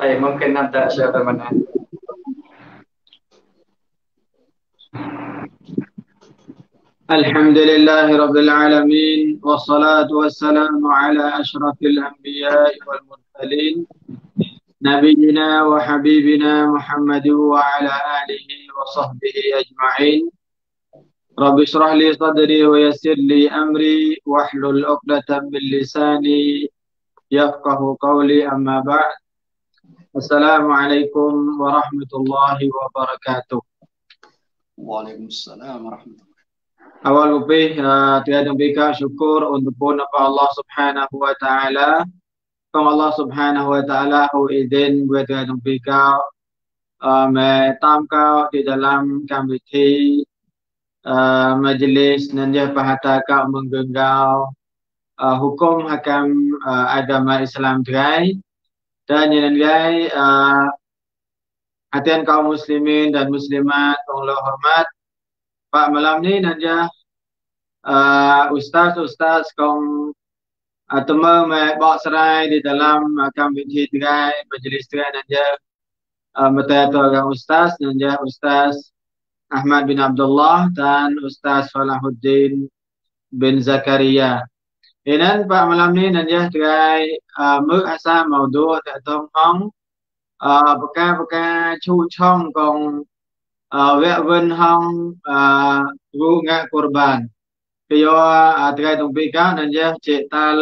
طيب ممكن نبدا اجابه من الحمد لله رب العالمين والصلاة والسلام على أشرف الأنبياء والمرسلين نبينا وحبيبنا محمد وعلى آله وصحبه أجمعين رب اشرح لي صدري ويسر لي أمري واحلل عقدة من لساني يفقه قولي أما بعد Assalamualaikum warahmatullahi wabarakatuh. Waalaikumsalam warahmatullahi wabarakatuh. Awal lebih, uh, tiada bika syukur untuk pun apa Allah subhanahu wa ta'ala. Kau Allah subhanahu wa ta'ala hu izin buat tiada bika uh, metam kau di dalam kami uh, majlis nanti pahata kau menggenggau uh, hukum hakam uh, agama Islam terakhir dan nilai-nilai hatian uh, kaum muslimin dan muslimat Allah hormat Pak malam ni nanya uh, ustaz-ustaz kaum uh, temu mai bawa serai di dalam akan binti tirai majlis tirai nanya uh, metayatu agak ustaz nanya ustaz Ahmad bin Abdullah dan Ustaz Falahuddin bin Zakaria. nên Idan fa malam ni najah trai ai asa à, màu đua để tôm hóng à, bậc ca bậc ca chu chong còn à, vẽ vân hong ru ngạ kurban kêu trai tung pi ka najah cetal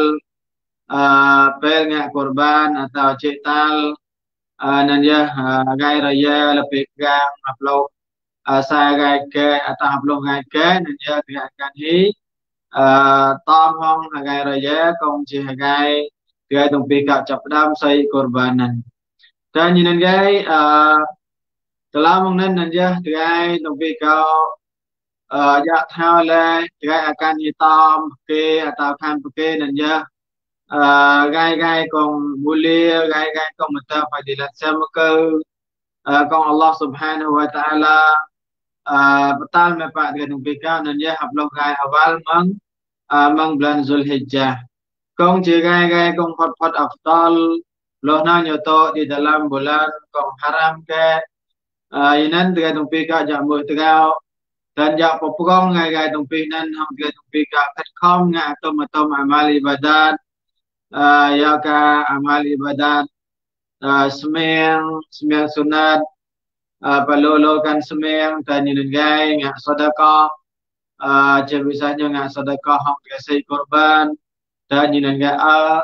pel ngạ kurban tal cetal najah gai raya lebih gang upload sai gai ke atau upload gai ke najah trai kan hi អឺតមហងហកៃរយាកងជាហកៃគេទាំងពីរកចាប់ដើមសៃកូរបាននឹងតែញនឹងគេអឺតឡាមកនឹងនឹងយះគេទាំងពីរកអឺយៈថាលេគេអាកានីតមគេអតាខានប្រគេនឹងយះអឺគេគេកងមូលីគេគេកងមតបៃលិលសមកអឺកងអល់ឡោះស៊ុបហានវតាអាឡា petal ah, mepak dengan mereka dan ya hablong gay awal mang uh, ah, mang bulan Zulhijjah. Kong cegai gay kong pot pot afdal loh na nyoto di dalam bulan kong haram ke uh, ah, inan dengan mereka jambu terau dan jak popong gay gay tumpi nan ham dengan mereka kat kong ngah atau matom amal ibadat uh, ya ka amal ibadat uh, semeng sunat uh, ah, perlulukan semir dan nilai ngak sedekah uh, ah, cebisanya ngak sedekah hak kasih korban dan nilai ngak uh,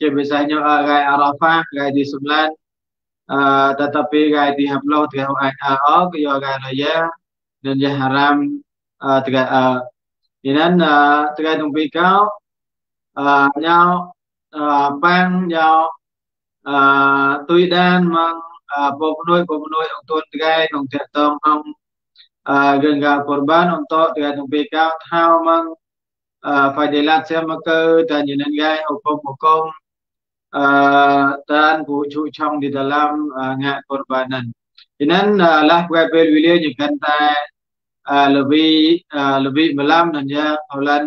cebisanya uh, gai arafah gai di sembilan uh, tetapi gay di hablo tiga orang uh, ok yo gai raya dan jah haram uh, tiga uh, inan uh, tiga tumpi kau uh, nyau uh, bang nyau uh, tuidan mang Ah, bom noi bom noi ong tuan tegai nong tiak tom hong ah, gengga korban untuk to tegai nong beka hao mang ah, fadilat saya maka dan jenen gai hukum hukum dan bucu chong di dalam ngak korbanan. Jenen lah kuai pel wilayah jikan tai lebih lebih malam dan ya awalan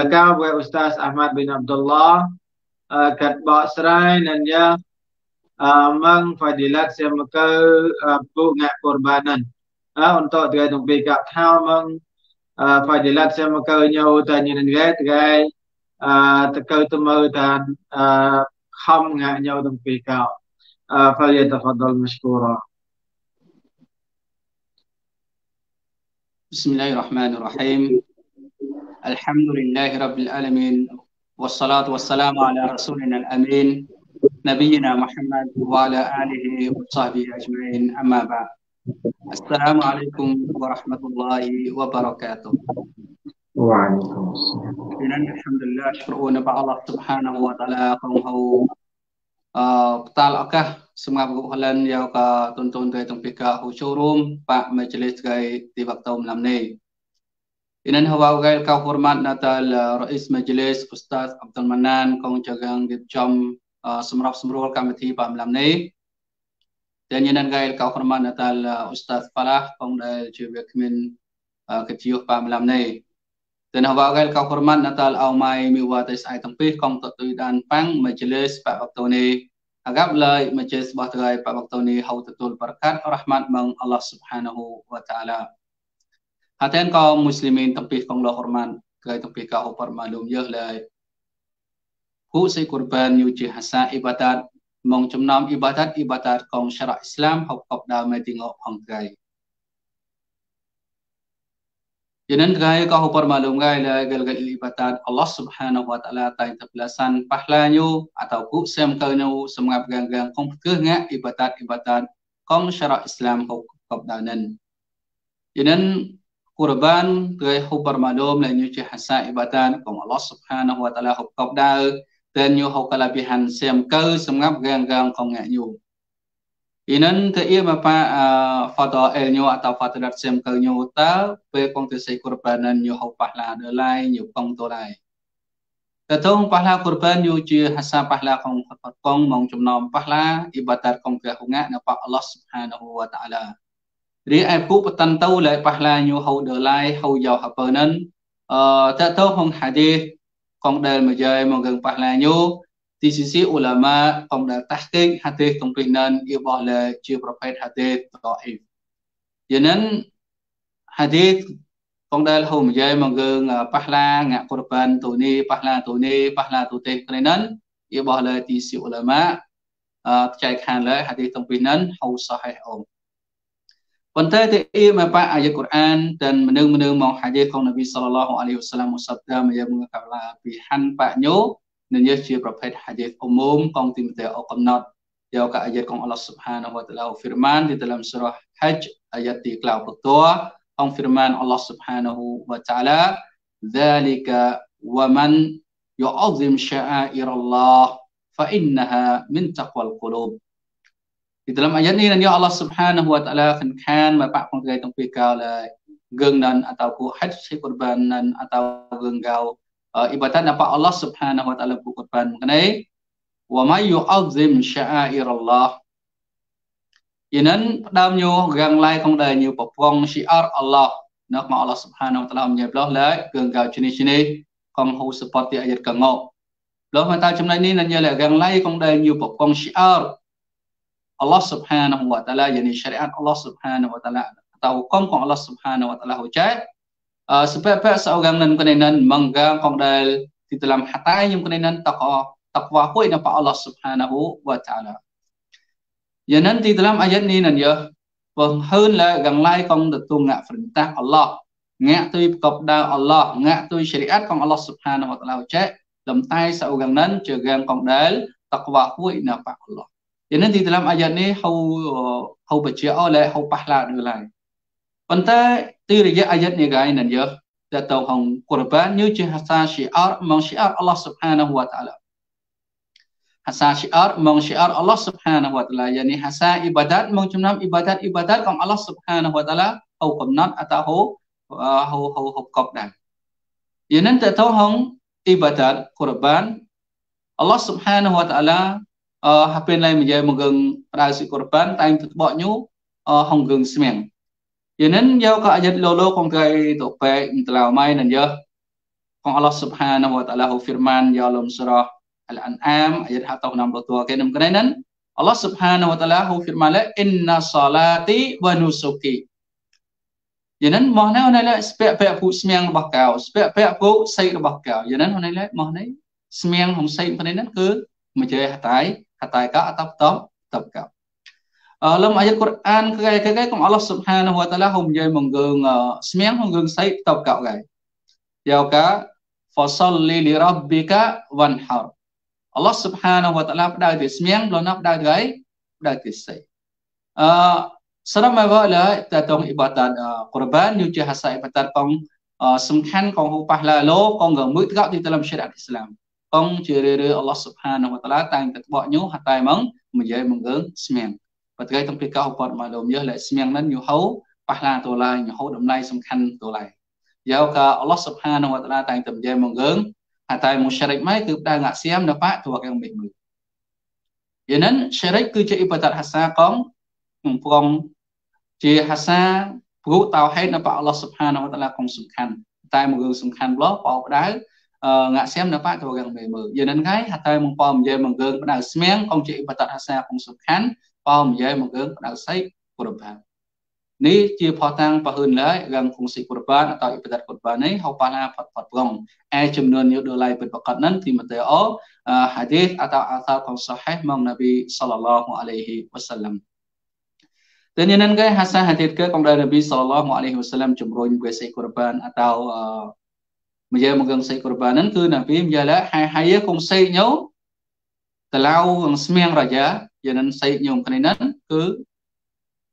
lekau kuai Ustaz Ahmad bin Abdullah kat bawah serai dan ya mang fadilat sia maka uh, pu ngak korbanan ha untuk tiga tumpi ka khau mang uh, fadilat saya maka nyau ta nyen gay tiga uh, tekau tu mau ta kham ngak nyau tumpi ka fa ya tafadhal Bismillahirrahmanirrahim. Alhamdulillahirabbil Wassalamualaikum warahmatullahi wabarakatuh. نبينا محمد وعلى آله وصحبه أجمعين أما بعد السلام عليكم ورحمة الله وبركاته وعليكم السلام إن الحمد لله شكرون الله سبحانه وتعالى قومه ផ្តាល់ឱកាសសម្រាប់លោកហលិនយកទុនទុនទៅទាំងពីការហូចូលរួមបាក់មេជលិសកៃទីវកតមឡាំនេះ إذن هو غير كهورمان نتال رئيس مجلس أستاذ عبد المنان كون جاغان جيب جم សម្របសម្រួលកម្មវិធីបាមឡាំនេះតែញ៉ានងកាយកោក្រមណតាលអ៊ូស្តាសហ្វាឡាផងដែលជាវាគ្មានកិច្ចយុបាមឡាំនេះតែនៅវ៉ាកែលកោក្រមណតាលអោម៉ៃមីវ៉ាតេស្អៃតំពីកងតទុយដានប៉ាំងមជ្ឈលេសបបតូនីអាកាប់ឡើយមជ្ឈស្បោះត្រៃបបតូនីហៅទទួលបរកាត់រ៉ហ្មាត់ម៉ងអល់ឡោះស៊ុបហានាហ៊ូវតាអាឡាហាតែនកោមូស្លីមីនតំពីកងលោះរ៉ម៉ាន់កាយតំពីកោហូបរម៉ាលូមយើឡើយ ku sai korban yu chi hasa ibadat mong chumnam ibadat ibadat kong syarak islam hop hop da mai tingo hong kai jenen kai ka hopar malum gai la gal gal ibadat allah subhanahu wa taala ta intablasan pahla nyu atau ku sem ka nyu semangap gang gang kong keh nga ibadat ibadat kong syarak islam hop hop da nen jenen kurban ke hopar malum la nyu hasa ibadat kong allah subhanahu wa taala hop hop dan yo hokala bihan sem kau semngap gang-gang kong ngak yo inan te ia mapa foto el nyo atau foto dat sem kau nyo ta pe kong te sei kurbanan yo hok pahla de lai yo kong to lai តើតងប៉ះឡាកូរបានយូជាហាសាប៉ះឡាកងផតកងមកចំណោមប៉ះឡាអ៊ីបាតាតកងព្រះហងានៅប៉ះអល់ឡោះស៊ុបហានហូវតាឡារីឯពុបតាន់តូលែប៉ះឡាញូហូដឺឡៃហូយោហបើនិនអឺតើតងហងហាឌីផងដែលមកយាយមកកឹងប៉ះឡាញូទីស៊ីស៊ីអ៊ូឡាម៉ាផងដែលតាស់ទេហាទេកំពេញណានអ៊ីបោះលែជាប្រភេទហាទេតអ៊ីយានិនហាទេផងដែលហូមយាយមកកឹងប៉ះឡាងាក់កូរ៉ានទូនីប៉ះឡាទូនីប៉ះឡាទូទេគ្រេណានអ៊ីបោះលែទីស៊ីអ៊ូឡាម៉ាអឺចែកខានលែហាទេកំពេញណានហូសហៃអ៊ុមប៉ុន្តែទៅអ៊ីមបាអាយកូរ៉ានទាំងមនុស្សម្នើមកហាយេของនប៊ីសល្លឡោះអាឡៃហ៊ីវសឡាមសត្តាមយ៉ាមកាឡាពីហាន់បាញូនឹងយើងជាប្រភេទហាយេអ៊ូមុំកងទីមតេអកំណត់យកអាយេของអល់ឡោះស៊ុបហានវតាឡាហ្វីរម៉ានទីតាមសូរ៉ាហាច់អាយេទីក្លៅពតួអងហ្វីរម៉ានអល់ឡោះស៊ុបហានវតាឡា ذلك ومن يعظم شعائر الله فإنها من تقوى القلوب Di dalam ayat ini nanti Allah Subhanahu wa taala akan kan bapak pengkai tong pikal gengnan atau ku haji kurbanan atau genggau ờ, ibadat apa Allah Subhanahu wa taala ku kurban mengenai wa may yu'azzim sya'airallah Inan đam nhu gang lai không đời nhiều bọc vong Allah Nak ma Allah subhanahu wa ta'ala om nhẹp lót lại gương gạo chini chini Con hù support ti ayat cả ngộ Lót mà ta trong này nên là nhờ lại gang lai không đời nhiều bọc vong Allah Subhanahu wa taala yakni syariat Allah Subhanahu wa taala atau hukum ของ Allah Subhanahu wa taala ហូចែ sepepek seorang nan kenainan manggang kongdal di dalam hati yang kenainan takwa takwa hui napa Allah Subhanahu wa taala ya nan di dalam ayat ni nan ya vâng hơn là gần lai con được tu ngạ phần ta Allah ngạ tuy cọc đa Allah ngạ tuy syariat con Allah Subhanahu wa taala chế lầm tay sau gần nan chờ gần con đến takwa hui napa Allah យ៉ាងនេះទីដើមអាយ៉ានេះហៅហៅបជាអលហើយហៅប៉ះឡាឬឡាយប៉ុន្តែទីរយៈអាយ៉ានេះគេណានយើតើតោងហងកូរ៉ានយូជាហាសាឈីអរមងឈីអរអល់ឡោះស៊ុបហានាហ៊ូវ៉ាតាឡាហាសាឈីអរមងឈីអរអល់ឡោះស៊ុបហានាហ៊ូវ៉ាតាឡាយ៉ាងនេះហាសាអ៊ីបាដាតមងចំណាំអ៊ីបាដាតអ៊ីបាដាតកំអល់ឡោះស៊ុបហានាហ៊ូវ៉ាតាឡាហៅកំណត់អតាហូហៅហៅហៅកប់ដែរយ៉ាងនេះតើតោងហងអ៊ីបាដាតកូរ៉ាន Allah Subhanahu wa Ta'ala អឺពេលឡៃមយាយមកងប្រៅសិគរបានតែងបកញូហងគងស្មៀងយានិនយកក៏អយិតលោលោកងត្រៃតពេកតឡៅម៉ៃនិនយើของอัลลอฮ์ سبحانه และ تعالى ฮูฟิรมานยาลมสุรห์อัลอันอามอายะห์56ตัวแค่นั้นก็ได้นั้นอัลลอฮ์ سبحانه และ تعالى ฮูฟิรมานละอินนัสซาลาติวะนุสุกีយ៉ាងហ្នឹងមកនៅនេះស្ពាក់ពាក់ពួកស្មៀងរបស់កៅស្ពាក់ពាក់ពួកសេករបស់កៅយ៉ាងហ្នឹងហ្នឹងមកនេះស្មៀងហុំសេកព្រៃហ្នឹងគឺមកជើហតៃ hataika atau tam tabka lam ayat quran kai kai kai kong allah subhanahu wa taala hum jai mengeng smeng hum gung sai tabka ya, kai yau ka fasalli li rabbika wanhar allah subhanahu wa taala pada di smeng lo nak dai kai dai ti sai eh, Selama wala tatong ibadat eh, korban nyuci hasai ibadat kong eh, sumkan kong hupah lalo kong gemuk tak di dalam syariat Islam. អង្គជារឿយៗអល់ឡោះសុផានវតាឡាតែងតែបកញូហតែមកនិយាយមកងើងស្មៀងបើថ្ងៃតំពីកោបតមកលោមយើលែស្មៀងនឹងយូហូប៉ះឡាតូឡាយូហូតម្លៃសំខាន់តូឡាយកកាអល់ឡោះសុផានវតាឡាតែងតែនិយាយមកងើងហតែមូស្រិកមកគឺដើងាក់សៀមដល់ប៉ទួកយ៉ាងមិនមើលយ៉ាងนั้นស្រិកគឺជាអ៊ីបតាតហាសាកងក្នុងព្រមជាហាសាព្រោះតោហេតុនៅព្រះអល់ឡោះសុផានវតាឡាកង សំខាន់ តែមួយរឿងសំខាន់ម្លោះបោបដៅ ngã xem នៅបាក់ទៅយ៉ាងមេមើយានិនហើយហតែមកប៉មនិយាយមកយើងបដៅស្មៀងកុំជាបតតអាសាផងសំខាន់ប៉មនិយាយមកយើងបដៅសៃគុរបបាននេះជាផតាំងបហ៊ុនឡើយយ៉ាងគងសិគុរបានអតអ៊ីបដតគុរបាននេះហៅប៉ាណាផតផតប្រងអែចំនួនយោដុល្លារពិតប្រកបនឹងទីម៉ូតេអូហាឌីសអតអាសាកុងសូហេម៉ងណាប៊ីសល្លឡោះអាឡៃហ៊ីវ៉ាសាឡាំតែនេះនឹងគេហាសាហាឌីសគេកងដែលណាប៊ីសល្លឡោះអាឡៃហ៊ីវ៉ាសាឡាំជំរុញវាសិគុរបានអតអ memegang Al-Qur'anan គឺនប៊ីមយ៉ាឡាហាហាយគុំសេកញោតឡៅងស្មៀងរាជាយានិនសេកញោគ្នានឹងគឺ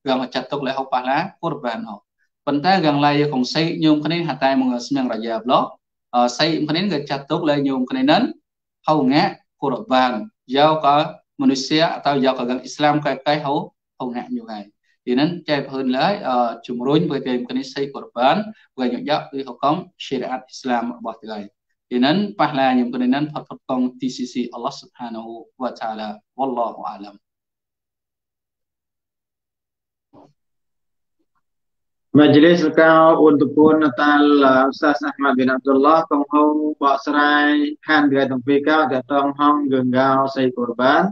វាងចាត់ទុកលៃហុកប៉ះឡាកូរបានហោប៉ុន្តែវាងឡៃកុំសេកញោមគ្នាហតែមកស្មៀងរាជាប្លោះសេកគ្នាគេចាត់ទុកលៃញោមគ្នានឹងហៅងាកូរបានយកក៏មនុស្សៈតើយកក៏អ៊ីស្លាមកែកែហៅហៅងាញូហើយ إذن جايب هون لاي جمرون بقى يمكن سي قربان بقى يجاء في حكم شريعة إسلام رباط لاي إذن بحلا يمكن إذن فتركم تي سي سي الله سبحانه وتعالى والله أعلم Majlis កៅអ៊ុនតពួនតាលសាសអាហ្មាត់ប៊ីនអាប់ឌុលឡោះកំពុងបកស្រាយហានវិទ្យាទាំងពីរកៅតតងហងយើងកៅសៃកូរបាន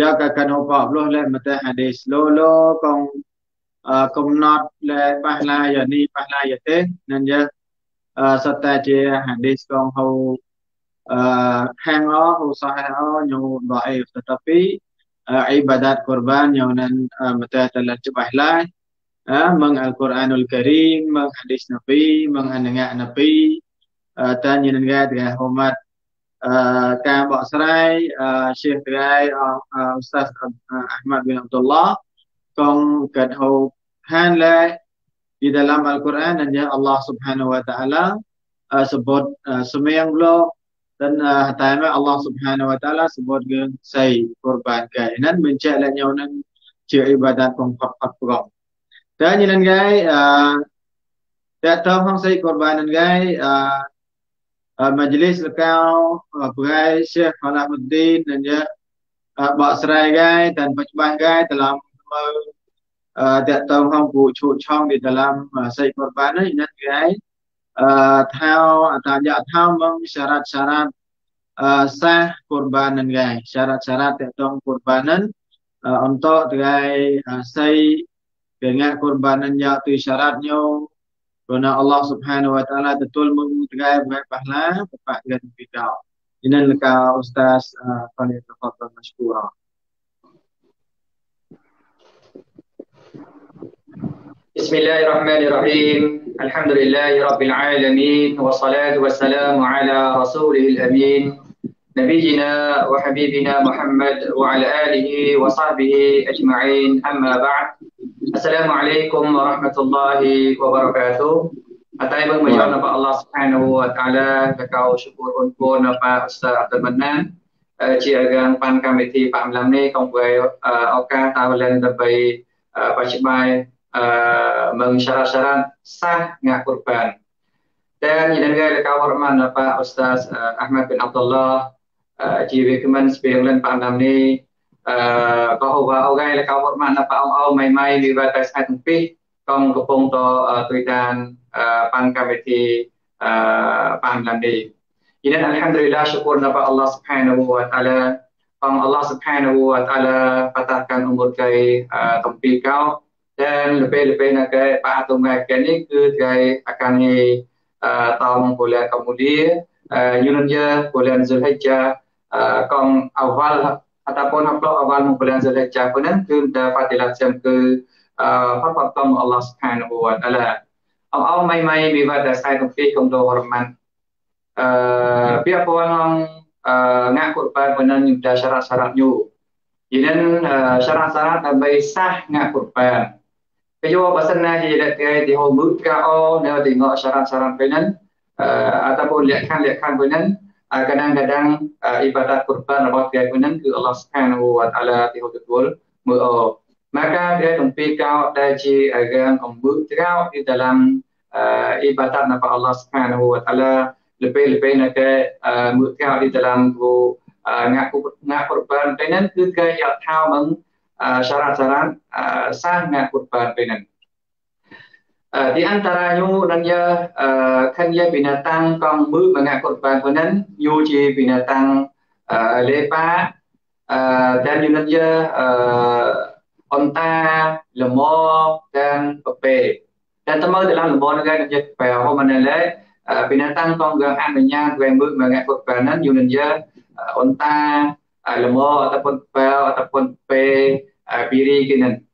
យកកណោបោប្លោះលែមតេអដេសលោលោកងកំណត់លែបះឡាយនេះបះឡាយទេនឹងយកសតតែជាហដេសកងហូអហាងអហូសាហអញូដអេតតពីអ៊ីបាដាតកូរបានយូនមតេតលចបះឡា mengalquranul karim menghadis nabi mengenengak nabi tanya dengan homat ការបកស្រាយឈៀសត្រៃអ៊ូស្តាសអាហ្មាត់ប៊ីនអាប់ឌុលឡាកងកាត់ហូហានឡា di dalam Al-Quran dan ya Allah Subhanahu wa taala sebut semyang lo dan hatame Allah Subhanahu wa taala sebut ke sai korban kai nan mencak la nyau nan ជាអ៊ីបាដាតកំផុតផុតប្រកតែញ៉ឹងហ្នឹងគេអឺតើតើផងសៃកូរបានហ្នឹងគេអឺ Majelis Lekau Perai Syekh Falahuddin dan ya បកស្រាយដែរតែបច្ចុប្បន្នដែរតឡំមើអឺតតងហងពូឈូឆောင်းនេះតឡំសៃពរបាននេះណាត់គេហើយអឺថាអតយៈថាមកសារៈសារៈអឺសាពរបานនឹងដែរសារៈសារៈតតងពរបานនឹងអន្តតគេសៃគេងាពរបាននឹងយកទិសារៈញោព្រោះអល់ឡោះសុផានវតាឡាទទួលមុនថ្ងៃថ្ងៃបះឡាបកយ៉ាងពីកោ إذا لك أستاذ فليتفضل مشكورا بسم الله الرحمن الرحيم الحمد لله رب العالمين والصلاة والسلام على رسوله الأمين نبينا وحبيبنا محمد وعلى آله وصحبه أجمعين أما بعد السلام عليكم ورحمة الله وبركاته អតីតបងប្អូនរបស់អល់ឡោះសុខានូតាឡាកកោឈ្មោះអូនពូនរបស់ឧស្សាហ៍អតុលមណាជាកានបានកម្មវិធីបាក់ម្លំនេះកុំវេឱកាសតាវលែនដើម្បីបច្ចុប្បន្ន mengisyarat-syarat sahnya kurban. Dan yang dengar kawan mana Pak Ustaz Ahmad bin Abdullah ជីវកម្ម spelen បានតាមនេះអឺក៏ហូវអូខេលកោវត្តមានដល់ប៉អងអូម៉ៃម៉ៃនិយាយតែ42កំកំពុងតទុយតានបានកម្មវិធីអឺបានតាមនេះ إذن الحمد لله syukur kepada Allah Subhanahu wa taala ផង Allah Subhanahu wa taala patahkan umur kai តំពីកោដែលពេលពេលណាកែបាតុមកែនេះគឺគេអាកានីតោមកពលកម្ពុជាយូរនយាពលនសុលហិជា kaum awal ataupun kelompok awal bulan Zulhijjah pun itu fadilah jam ke Pak Allah Subhanahu wa taala. អអមៃមៃវិវត្តដែលខ្សែកំពីគំដូរម៉ាន់អឺពាក្យពលងអឺងាក់គុតបែមិនញឹមដាសារៈសារៈញូយីនិនសារៈសារៈដើម្បីសះងាក់គុតបែពេលយោបសិនណាយីដែលគេទីហូមឺកាអូនៅទីងក់សារៈសារៈពេលនឹងអឺអតបុលលក្ខខណ្ឌលក្ខខណ្ឌពេលនឹង Ah, kadang-kadang ah, ibadat kurban rabat dia guna ke Allah Subhanahu wa taala di hadapan betul mu'a maka dia tumpi kau daji agan kombu terau di dalam ah, ibadat napa Allah Subhanahu wa taala lebih-lebih nak uh, mu'a di dalam tu uh, ngak ngak kurban dengan ke ya tau syarat-syarat sah ngak kurban dengan di antaranya nanya kanya binatang kong bu mengakutkan penan yuji binatang lepa dan nanya onta lemo dan pepe dan teman dalam lemo negara nanya bahwa menilai binatang kong gang anunya gang bu mengakutkan penan nanya onta lemo ataupun pel ataupun pe biri kinan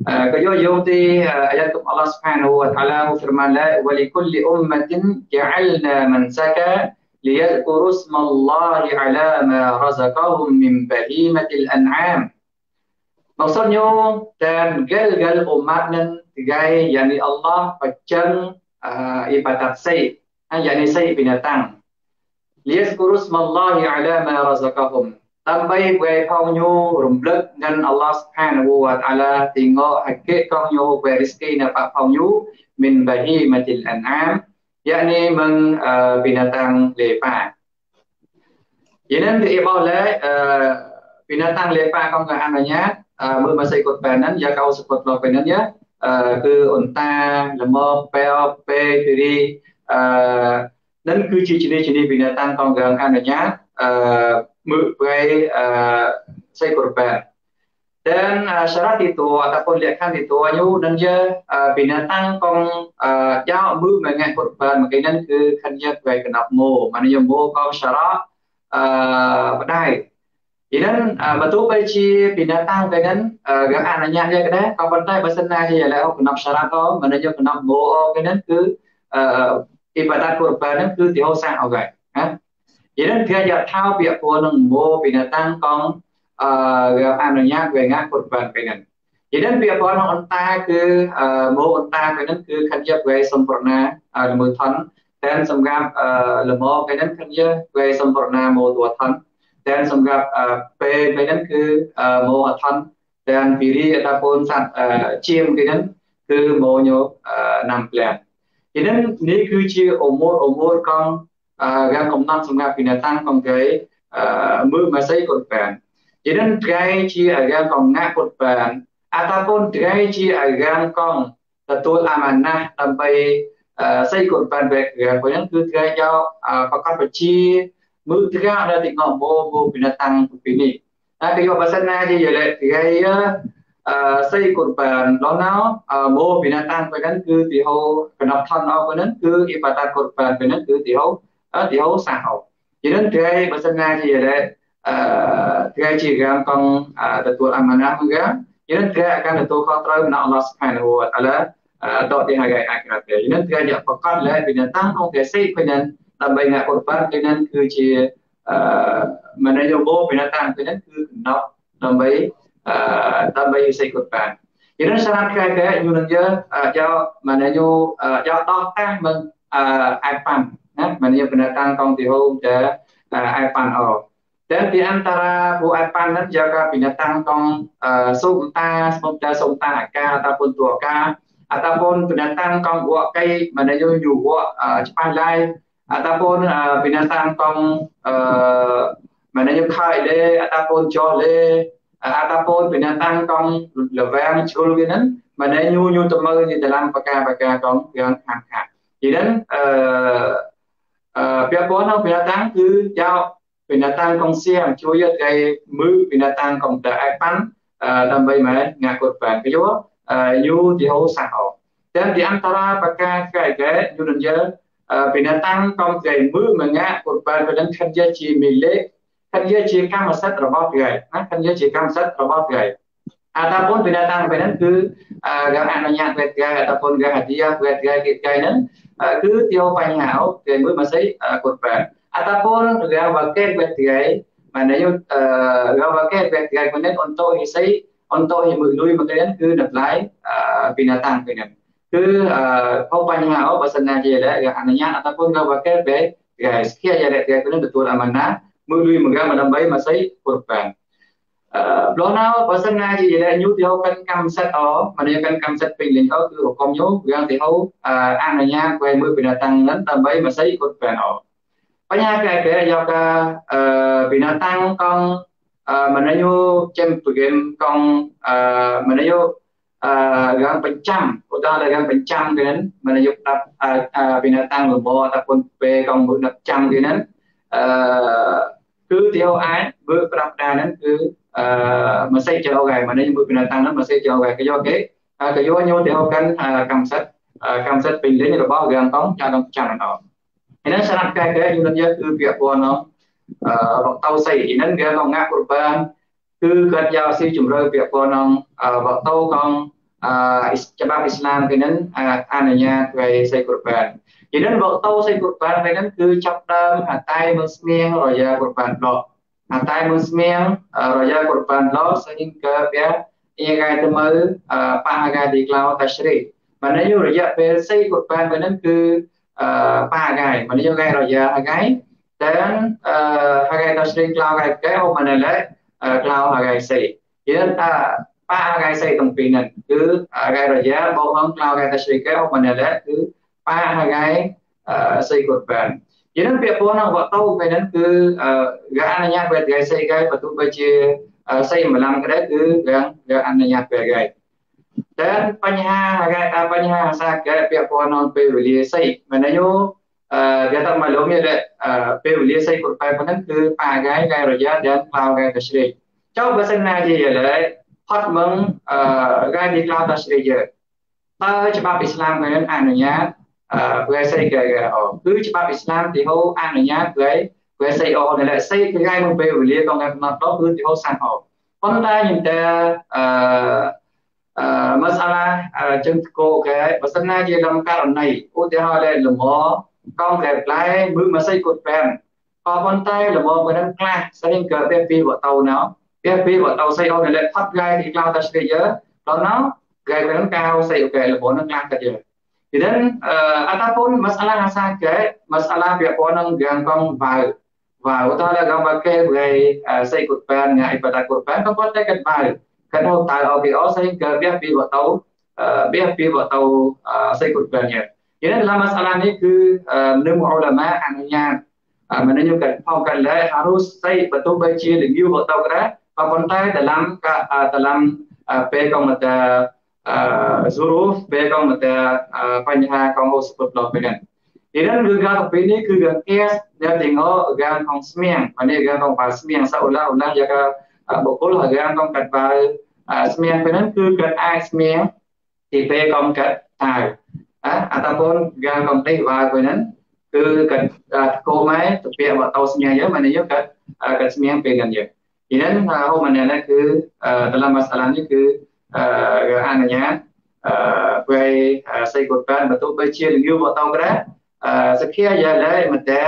Kejauh-jauh ayat Allah Subhanahu wa taala firman la wa likulli ummatin ja'alna mansaka liyadhkuru smallahi ala ma razaqahum min bahimatil an'am. Maksudnya dan gel-gel umat dan gai, yakni Allah pecang uh, ibadat say, yakni say binatang. Liyadhkuru smallahi ala ma razakahum. ដើម្បីវេផងញូរំលឹកនឹងអល់ឡោះស្ថានវតាឡាទីងអកេកងញូវេរីស្គីណាបផងញូមិនបហីមតិលអាណាមយ៉ានីមិនបិណតាំងលេប៉ាយានិនទីបោលេបិណតាំងលេប៉ាកងកអនុញ្ញាតមើលមកសៃកុតប៉ែនហ្នឹងយ៉ាកោសកុតឡោប៉ែនហ្នឹងយ៉ាគឺអន្តាលមប៉ែពេទីរីអឺនឹងគឺជាជំនាញជំនាញបិណតាំងកងកអនុញ្ញាតអឺ saya korban. Dan uh, syarat itu ataupun lihatkan dituanyu dan je uh, binatang kong uh, jauh mu mengenai korban makanya ke kanya baik kenap mu mana yang mu kong syarat uh, berdaya. Inan betul baca binatang dengan gak anaknya aja kena kau pandai pesan aja lah kau kenap syarat kau mana yang kenap mu kena ke ibadat korban itu dihasilkan agak. cho nên khi nhập thao việc của nâng mô vì là tăng con việc ăn được nhát về ngã cột vật về ngành cho nên việc của nó ông ta cứ mô ông ta cái นั้นគឺខិតយក về សំប្រណាល្មើថនតែសម្រាប់ល្មមគេហ្នឹងខិតយក về សំប្រណាមោទថនតែសម្រាប់ពេលពេលហ្នឹងគឺមោអថនតែវិរិយដល់ពូនសัตว์ជាមគេហ្នឹងគឺមោញោណាំផ្លែអញ្ចឹងនេះគឺជាអមរអមរកងវាកំណត់សម្រាប់ពីអ្នកតាំងកងគេមើលមកស្អីគាត់បានជានឹងត្រៃជាអារាមកងណាគាត់បានអតាកូនត្រៃជាអារាមកងទទួលអាម៉ាណាស់ដើម្បីស្អីគាត់បានវាគាត់ហ្នឹងគឺត្រៃយកប្រកាសបជាមើលត្រៃនៅទីងមោមកពីអ្នកតាំងពីនេះតែគេយកបើសិនណាជាយល់ត្រៃសីគុណបានដល់ណៅមកពីណាតាំងពេលហ្នឹងគឺទីហោកណប់ថនអស់ពេលហ្នឹងគឺអ៊ីបាតាគុណបានពេលហ្នឹងគឺទីហោ điều xã hội cho nên thế bây giờ này thì đấy thế chỉ rằng con được tuổi làm ăn hơn cái cho nên thế akan được tuổi con trời nó Allah subhanahu wa taala đó thì hai cái akhirat cho nên thế giờ có con lại bình đẳng không thể xây bình đẳng làm bệnh hạ cột phát cho nên cứ chỉ mà nó vô bình đẳng cho nên cứ nó làm bệnh làm bệnh xây cột phát cho nên sao cái cái như là do do mà nó do do to tăng mình ai bằng menyebenarkan kaum tihum da Evan O. Dan di antara Bu Evan dan juga binatang kaum sumta, sumta, sumta aka ataupun tuaka ataupun binatang kaum wakai menuju juga cepat lain ataupun binatang kaum menuju khai le ataupun jole ataupun binatang kaum lewang cul gitu menuju nyu temu di dalam perkara-perkara kaum yang hak-hak. Jadi ពាក់ព័ន្ធនឹងពីណាតាំងគឺចោលពីណាតាំងកងសៀមជួយយកគេមើលពីណាតាំងកុំព្យូទ័រឯប៉ាន់ដើម្បីមកងាកត់បានគេយកយូទីហូសាក់អោតែទីអន្តរាបកាកែកែយូនយើពីណាតាំងកុំព្យូទ័រមើលមកងាកត់បានប៉ុណ្ណឹងខិនយកជាមីលេខិនយកជាកម្មសិទ្ធិរបស់គេណាខិនយកជាកម្មសិទ្ធិរបស់គេអត្តពលពីណាតាំងពេលហ្នឹងគឺការអនុញ្ញាតវេទកាអត្តពលកាហតិយាវេទកាគេគេហ្នឹង uh, cứ tiêu bài hảo về mỗi mà sấy cột ataupun gak pakai bed gay mana yuk uh, gak pakai bed gay kemudian untuk isi untuk yang berlui kemudian ke nelayan binatang kemudian ke kau banyak hal pasal nanti ada ananya ataupun gak pakai bed gay sekian jadi gay kemudian betul amana berlui mereka menambahi masai korban ព្រោះណាបើសិនណាជារញូទីហោកិនកម្មសិទ្ធអមនីកិនកម្មសិទ្ធពេញលេងអគឺរកុំយោយ៉ាងទីហោអនុញ្ញាតឲ្យមើលពីតាំងនឹងដើម្បីមិនស្អីគាត់បានអបញ្ហាគេគេយកកាពីតាំងកងមនីយោចេមពីកងមនីយោអឺយ៉ាងប្រចាំឧទាហរណ៍យ៉ាងប្រចាំគេហ្នឹងមនីយោដាប់ពីតាំងលម្អតាពុនពេលកងមួយដាប់ចាំគេហ្នឹងអឺគឺទីហោអាចមើលប្រាប់ដែរហ្នឹងគឺ message cho gài mà nên một bên ta nó message cho gài cái do cái cái do nhau thì họ cần cầm sách cầm sách bình đến rồi bao gài tống cho nó chẳng nó thế nên sẽ đặt cái cái như là cứ việc của nó bọn tàu xây thì nên cái lòng ngã của bạn cứ cần giao si chủng rơi việc của nó bọn tàu con ច្បាប់អ៊ីស្លាមគេនឹងអនុញ្ញាតឲ្យសេចក្ដីប្របានពីនឹងបកតោសេចក្ដីប្របានហ្នឹងគឺចាប់ដើមតែមើលស្ងៀងរយៈប្របានដក Nanti musmil roya kurban lo sehingga biar ia gai temu pang gai di kelau tashri. Mana yo roya bersih kurban mana ke pang gai. Mana yo gai roya gai dan gai tashri kelau gai gai oh mana le kelau gai si. Ia ta pang gai si tong pinan ke gai roya bohong kelau gai tashri gai oh mana le ke pang gai si kurban. យ៉ាងនេះពាក់ព័ន្ធនឹងវត្តោពេលហ្នឹងគឺរាអនុញ្ញាតវេត្រៃសីកាយបើទោះបីជាសីមឡំក្តីគឺរារាអនុញ្ញាតវេត្រៃតែបញ្ហាបញ្ហាអាសាកែពាក់ព័ន្ធនឹងពេលវេលាសីមិនណាយោអឺវាតាមលោកមានពេលវេលាសីគ្រប់បែបហ្នឹងគឺប៉ាកាយកាយរយៈដែលក្លៅកាយកស្រេចចុះបើសិនណាជាយល់ហើយផត់មឹងអឺកាយនិយាយក្លៅកស្រេចយើបើច្បាប់អ៊ីស្លាមមិនអនុញ្ញាត VSIKO គឺច្បាប់ឥស្លាមទីហោអនុញ្ញាត VSIO នៅលើសេថ្ងៃមុនពេលវេលាកងកម្លាំងដល់គឺទីហោសានហោប៉ុន្តែខ្ញុំតែអឺអឺមសាឡាចឹងគោគេបើសិនណាជាលំករណីឧទាហរណ៍ដែលលំកងតែផ្លែមើលមកសៃគុតប៉ែនក៏ប៉ុន្តែលំមិនដឹងខ្លះស្រីក៏ពេលពីវតោណោពេលពីវតោសៃអូនដែលផាត់កាយទីក្លោតាស្ទេយើដល់ណោគេមិនដឹងកៅសៃអូគេលំនឹងខ្លះក៏យើ Dan uh, ataupun masalah sakit, masalah berkaitan dengan gangkong bau. Bau tu adalah gangkong pakai bagi uh, saya kurban dengan ibadah kurban, perempuan tak kena bau. Kerana tak OPO saya ke biar pi buat tahu, uh, biar pi buat tahu uh, saya kurbannya. Jadi dalam masalah ni ke uh, menurut ulama anunya uh, menunjukkan pokok lah harus saya betul baca dengan buat tahu kerana ប៉ុន្តែតាមតាមពេលក៏មកតែ ظروف بيقوم بانها كون هو سبب لو بيلن إذن غير بيني كغير كيس ده تينغو غير كون سمين أني غير كون با سمين سأولا أولا يكا بقول غير كون كات با سمين بينن كغير آي سمين تي بيقوم كات تاو អត្តពលកានកុំទេវាយវិញហ្នឹងគឺកាត់គោម៉ែទៅពាក់មកតោស្មៀងយើងមកនេះយើងកាត់កាត់ស្មៀងពេលហ្នឹងយើងអ៊ីហ្នឹងហៅមកនេះគឺតឡាមសាឡានេះគឺ uh, uh, ăn ở nhà uh, về uh, xây cột bàn và tôi về chia được yêu vào tông ra uh, sẽ khi ở đây mà để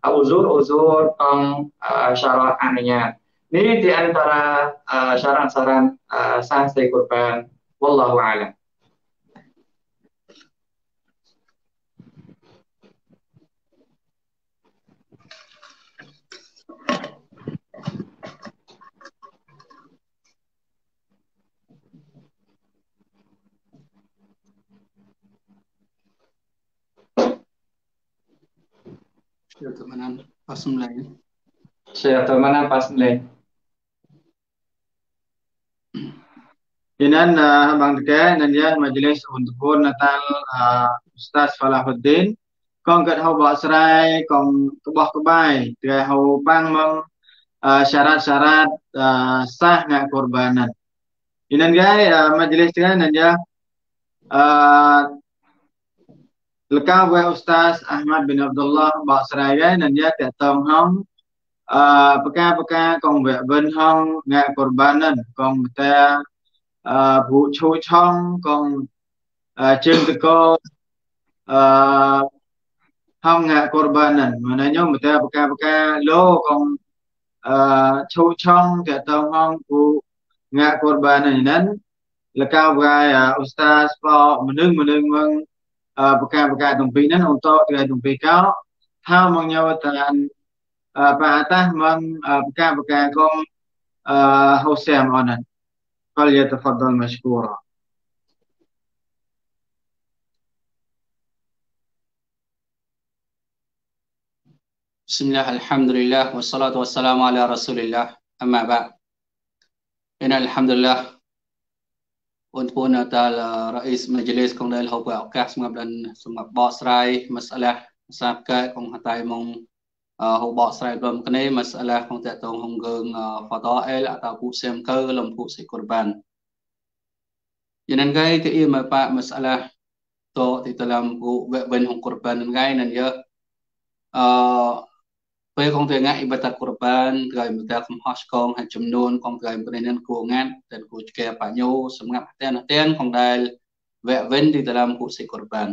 ở uzur uzur ông sara ăn ở nhà ini di antara uh, saran-saran uh, sang saya kurban. Wallahu a'lam. pertemanan pas mulai. Saya pertemanan pas mulai. Inan uh, bang deka nan ya majlis untuk Natal uh, Ustaz Falahuddin. Kong kat hau bak serai, kong kebah kebai. Dia hau bang meng uh, syarat-syarat uh, sah ngak korbanan. Inan gai uh, majlis dengan nan ya. Uh, លោកកាវេអូស្តាសអាហ្មាត់ប៊ីនអាប់ឌុលឡាបកស្រាយហើយនឹងយកតតងហងអឺបកាបកាកងវេវិនហងងាកុរបាននឹងកងតាអឺភូឈូឆងកងជើងតកអឺហងងាកុរបាននឹងមិនញោមតាបកាបកាលោកកងអឺឈូឆងតតងហងភូងាកុរបាននឹងលកាវេអូស្តាសបមនុស្សមនុងមង perkara-perkara untuk tidak dempikau hal menyewatan pahatah meng perkara-perkara kum Hussein onan فليتفضل مشكورا بسم الله الحمد لله والصلاة والسلام على رسول الله أما بعد إن الحمد لله untuk natal rais majlis kong dal hau ba okah sangap dan sangap bo srai masalah sap ka kong hatai mong hau bo srai belum kene masalah kong tak tong hong geung fadail atau pu sem ke lom pu si kurban yanan gai te ma pa masalah to ti dalam ku ben hong kurban ngai nan ya ពេលកងទៅងាក់អ៊ីបតាគរបានក្រោយមកតាកំហុសកងហើយចំនួនកងក្រោយមកនេះគួរងាត់តែគួរឆ្កែបញ្ញោសម្រាប់តែនតែនកងដែលវែកវិញទីតាមគូសិគរបាន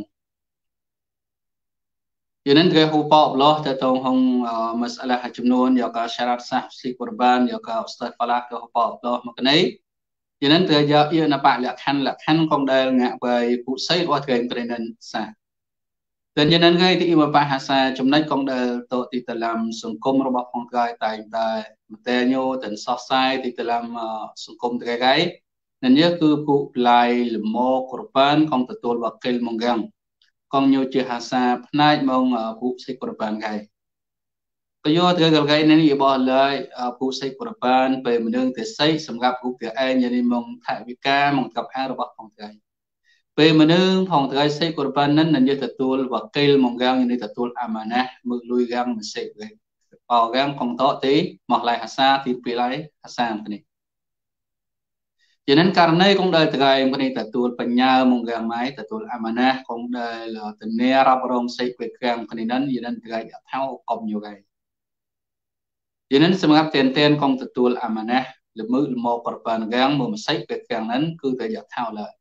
យនឹងគេហូបអបឡោះទៅតងហងមាសអលះចំនួនយកកសារ៉ាត់សាសសិគរបានយកកស្តាត់ផឡាគេហូបអបឡោះមកនេះយនឹងទៅយកយនបលក្ខណ្ឌលក្ខណ្ឌកងដែលងាក់បីពុស័យរបស់គេព្រៃនិនសាសតែយ៉ាងហ្នឹងហើយទីបហាសាចំណុចកងដែលតទីតឡាំសង្គមរបស់ផងកាយតែងតែមតែញោទាំងសោះសាយទីតឡាំសង្គមត្រកាយនឹងនេះគឺគូប្លាយលមកក្របានកងទទួលវកិលមកយ៉ាងកងញោជាហាសាផ្នែកមកគូផ្សេងក្របានកាយក៏យកត្រកាយនេះរបស់ឡើយគូផ្សេងក្របានពេលមនុស្សទេស័យសម្រាប់គូកែឯងយ៉ាងនេះមកថាវិការមកកັບហារបស់ផងកាយពេលមនុស្សផងថ្ងៃសេកុរបាននឹងនិយាយទទួលវកិលមកយ៉ាងនិយាយទទួលអាម៉ាណាមើលលុយយ៉ាងមិនសេកវិញបោយ៉ាងកងតទេមកឡៃហាសាទីពីឡៃហាសាម្នេះជានឹងករណីគង់ដែលថ្ងៃម្នេះទទួល បញ្ញាមកយ៉ាងម៉ៃទទួលអាម៉ាណាគង់ដែលទំនេររាប់រងសេកពេលខាងគ្នានឹងយានថ្ងៃអថោកំយោគេយានសម្រាប់តែនតែនកងទទួល អាម៉ាណាល្មើល្មោប្របានយ៉ាងមើលមិនសេកពេលខាងនឹងគឺតែយថាឡើយ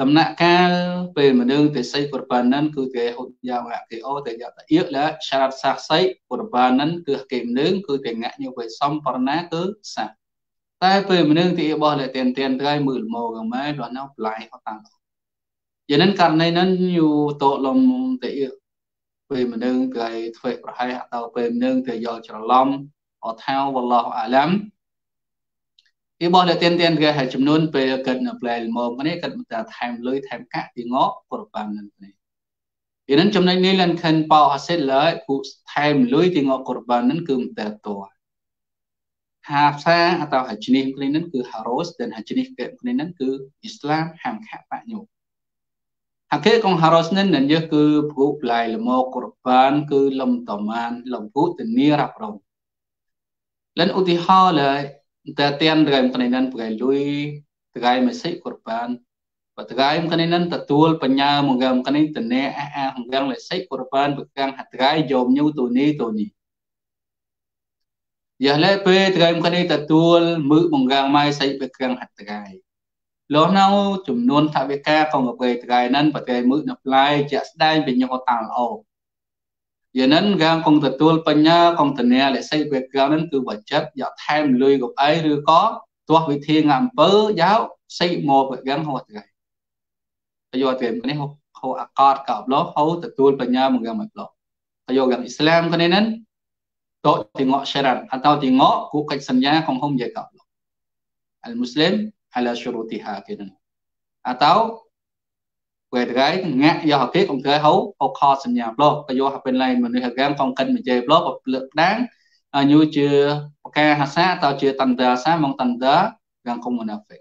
ដំណាក់កាលពេលមនឹងទេស័យពុរបាននគឺគេហុតយ៉ាងអកេអូតែយកតាអៀកឡាឆារតសាស័យពុរបាននគឺគេមនឹងគឺតែងាក់ញុវេសំបរណាគឺសាតែពេលមនឹងទីរបស់លែទៀនទៀនត្រៃមើលមកហ្មែដល់ណោប្លាយហត់តាំងយ៉ាងនឹងករណីនឹងយូតលំតាអៀកពេលមនឹងគេធ្វើប្រហែសអត់ទៅពេលមនឹងគេយកច្រឡំអត់ថាវឡោះអាឡាំពីរបស់ដែលទៀនទៀនគេហើយចំនួនពេលគិតនៅផ្លែលមកនេះគិតតែថែមលុយថែមកាក់ពីងកប្រប៉ាំនឹងនេះពីនឹងចំណុចនេះលន់ខិនប៉ោអាសិតឡើយគូថែមលុយពីងកប្រប៉ាំនឹងគឺមិនតែតហាផ្សាអតោហាជនេះគ្នានឹងគឺ Haros ទាំងហាជនេះគ្នានឹងគឺ Islam ហាំខៈបញ្ញុហាកេកង Haros នឹងនឹងយើគឺព្រោះផ្លែលមកប្រប៉ាំគឺលំតមានលំពុទនីរ៉ាប់រងលន់ឧទាហរណ៍ឡើយតែនត្រៃគ្នានឹងប្រៃលុយត្រៃមិនសិកុរបានបត្រៃគ្នានឹងទទួលបញ្ញាមកងគ្នាតនេអះអះងងលសិកុរបានប្រកាំងហត្រៃយោមញូទូនីទូនីយ៉ាឡែពេលត្រៃគ្នាទទួលមឺមកងម៉ៃសិប្រកាំងហត្រៃលោកនៅចំនួនថាវិការកងប្រៃត្រៃនឹងប្រៃមឺនៅផ្លែជាក់ស្ដែងបញ្ញោតាល្អយានិនកាងគង់ទទួលបញ្ញាគង់តនាលិស័យ background នឹងគឺវចិតយកថែមលុយកុំអីឬក៏ទាស់វិធីងាអំពើយកសិមកកាងហោះទៅហើយយកទៅនេះហោះអកតកោបលោហោទទួលបញ្ញាមកកាងមកលោហើយយកកាងអ៊ីស្លាមទៅនេះនឹងតោទីងកសេរ៉ាត់អតោទីងកគូកិច្ចសញ្ញាក្នុងហុំយកកោបលោអលមូស្លីម على شروطها គេនឹងអតោ Guide ngã do cái cũng cái hấu học kho sinh nhà blog và do học bên này mà nơi học gam con kênh mà dây blog và lượng đáng như chưa ca hạt xa tao chưa tần tờ xa mong tần tờ gần không mình phải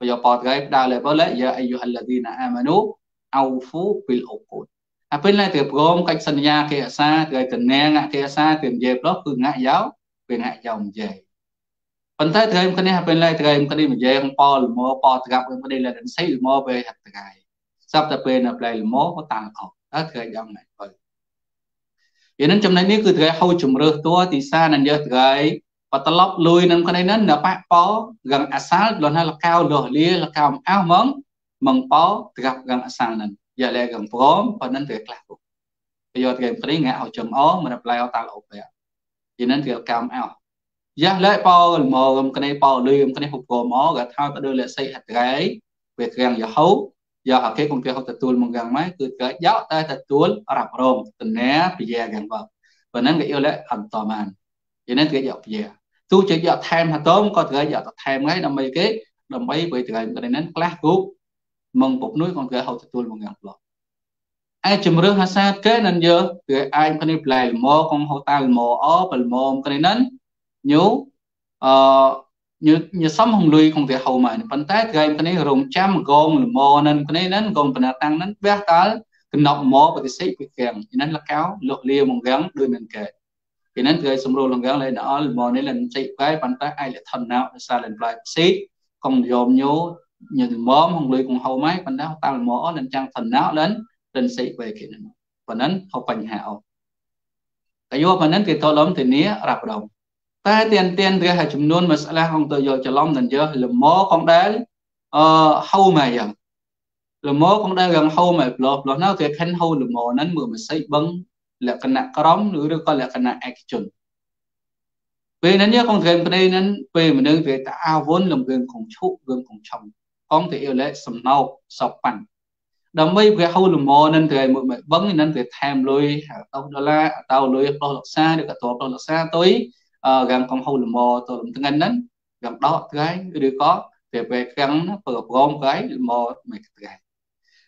và do pod guide đào lại bớt lại giờ ayu haladina amanu au phú bil okut អាពេលដែលទៅព្រមកិច្ចសន្យាគេអាសាទៅកញ្ញាអគេអាសាទៅនិយាយប្លោះគឺងាក់យោវាងាក់យោនិយាយប៉ុន្តែត្រូវគ្នាពេលដែលត្រូវគ្នានិយាយប៉លមប៉ត្រាប់គ្នាដែលសិលមពេលហាត់ថ្ងៃសពតែពេលនៅផ្លែលមោតើអត់តើត្រូវយ៉ាងម៉េចបើពីនឹងចំណុចនេះគឺត្រូវហៅជំរឿសតួទីសានឹងយើត្រូវបតឡប់លួយនឹងគ្នានឹងប៉ប៉ោរងអាសាលលន់ហើលកៅលុះលាលកៅអោហ្មងមងប៉ោត្រាប់រងអាសាលនឹងយ៉ាលែកងព្រមប៉ុណ្ណឹងត្រូវខ្លះពួកយកត្រេមព្រីងាក់ឲ្យចំអមិនប្លែអតាលអូបែពីនឹងត្រូវកម្មអោយ៉ាលែប៉ោលមករំគ្នាប៉ោលុយរំគ្នាហុកកោមកថាទៅលើសេហត្រៃពេលក្រាំងយហោយកអាគេគំពីហូទទួលមកយ៉ាងម៉េចគឺគេយកតែទទួលរ៉ាប់រងតំណាពយាយ៉ាងបងប៉ុណ្ណឹងគេយកលអន្តមានយ៉ាងនេះគេយកពយាទោះជាយកថែមហតមក៏គេយកទៅថែមហ្នឹងដើម្បីគេដើម្បីបើថ្ងៃនេះខ្លះគូមកពុកនួយក៏គេហូទទួលមកយ៉ាងបងឯជំរឿនហាសាគេនឹងយកគេអាចគ្នាប្លែកមកកុំហូតៅមកអបលមកគ្នានឹងញូអឺញើញើសំហំលុយកុំវាហៅមកប៉ុន្តែថ្ងៃនេះរងចាំកងលមនឹងនេះនឹងកងបណ្ណាតាំងនឹងវះតាល់កណប់មកបតិសិពីកាំងឥណលកៅលុកលាមកកាំងដូចមិនកើតឥណថ្ងៃសម្រួលលងកាំងលែងដល់លមនេះលែងចិត្តកែប៉ុន្តែអាយលថនណៅដោយសារលែងប្លាយផ្សេងកុំយមញោញើមមហំលុយកុំហៅមកប៉ុន្តែតាល់លមអស់លែងចាំងថនណៅលែងលែងសេកបែគេនឹងប៉ុណ្ណឹងហៅបញ្ហាអស់តែយោប៉ុណ្ណឹងគេតលំទៅនេះរ៉ាប់រងតែទៀនទៀនរះចំនួនមកស្លាហងទៅយកច្រឡំនឹងយកលមកងដែលអឺហៅមកយ៉ាងលមកងដែលយ៉ាងហៅមកប្លោះប្លោះនោះគេខិនហៅលមកហ្នឹងមើលមិនសិចបឹងលក្ខណៈក្រមឬក៏លក្ខណៈឯកជនពេលហ្នឹងយើងកងត្រេមគ្នាហ្នឹងពេលមនុស្សគេតាអាវុនលំរឿងកងឈុករឿងកងឆំកងទៅអ៊ីលេសំណោកសពប៉ាន់ដើម្បីព្រះហូលមនឹងទៅឲ្យមួយបឹងនឹងទៅថែមលុយ10ដុល្លារតោលុយផ្លោះលក្សាឬក៏តោផ្លោះលក្សាទុយរាំកំហូលមទៅលំទាំងហ្នឹងរាំដកត្រៃឬក៏ពេលពេលខាងប្រកបត្រៃមមកត្រៃ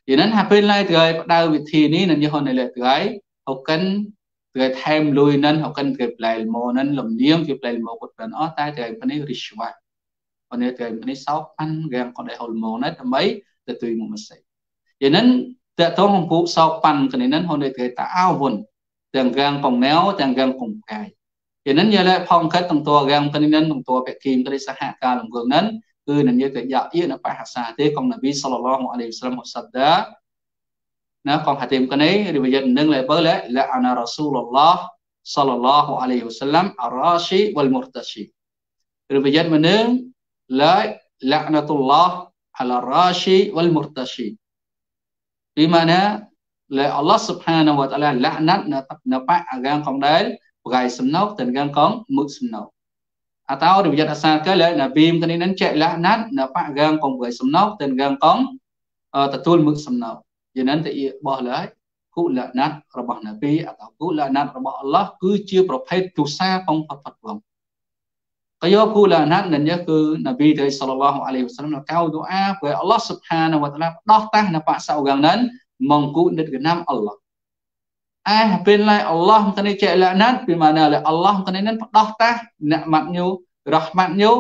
យ៉ាងហ្នឹងហាពេលឡៃត្រៃផ្ដៅវិធីនេះនឹងយល់នៅលើត្រៃហូកិនត្រៃថែមលុយហ្នឹងហូកិនត្រៃផ្លែលមហ្នឹងលំនាងគេផ្លែលមគាត់បានអស់តែត្រៃនេះរិស្វាអនត្រៃនេះសោកអានរាំគាត់ឲ្យហូលមហ្នឹងដើម្បីទទួលមកម្សេចយ៉ាងហ្នឹងតើតោះក្នុងពូសោកប៉ាន់គ្នាហ្នឹងហូនត្រៃតាអោវុនទាំងកាងកំណៅទាំងកាងកំកាយเห็นนั้นยังลงพองคัดตั้งตัวแกงคนนั้นตั้งตัวเป็ดทีมก็ได้สหการของเกนั้นคือหนั่นยังแต่ยาอี้นะไปหาสาเทของนบีสุลต่านอัลลอฮฺสัลมุสัตดะนะของฮัเต็มกันนี้รีบยันหนึ่งเลยเบอรละและอานารัสูลุลอฮ์สัลลัลลอฮุอัลัยฮิสัลลัมอัลราชีวัลมุรตัชีรีบยันมาหนึ่งและและอานาตุลลอฮ์อัลราชีวัลมุรตัชีที่มันเนีะและอัลลอฮ์สุบฮานะวะตะล ل ى ละนั้นะนะพปะอาจารของได้ guys semnok dan gang kong mut semnok atau dibujat asal ke le na bim tani nan cek lah nat na pak gang kong guys semnok dan gang kong tatul mut semnok cho nên ទៅបោះឡើយគុលណាត់របស់នប៊ីអតគុលណាត់របស់អល់ឡោះគឺជាប្រភេទទូសាផងផុតផុតផងក៏យកគុលណាត់នឹងនេះគឺនប៊ីទេសល្លឡោះអាឡៃហ៊ីវសល្លមកៅទូអាព្រះអល់ឡោះសុបហានវតាឡាដោះតាស់នៅបាក់សៅកាងនឹងមកគុនិតកណាំអល់ឡោះ eh pinlai Allah tani cek laknat bimana le Allah tani nan pedah tah nikmatnyo rahmatnyo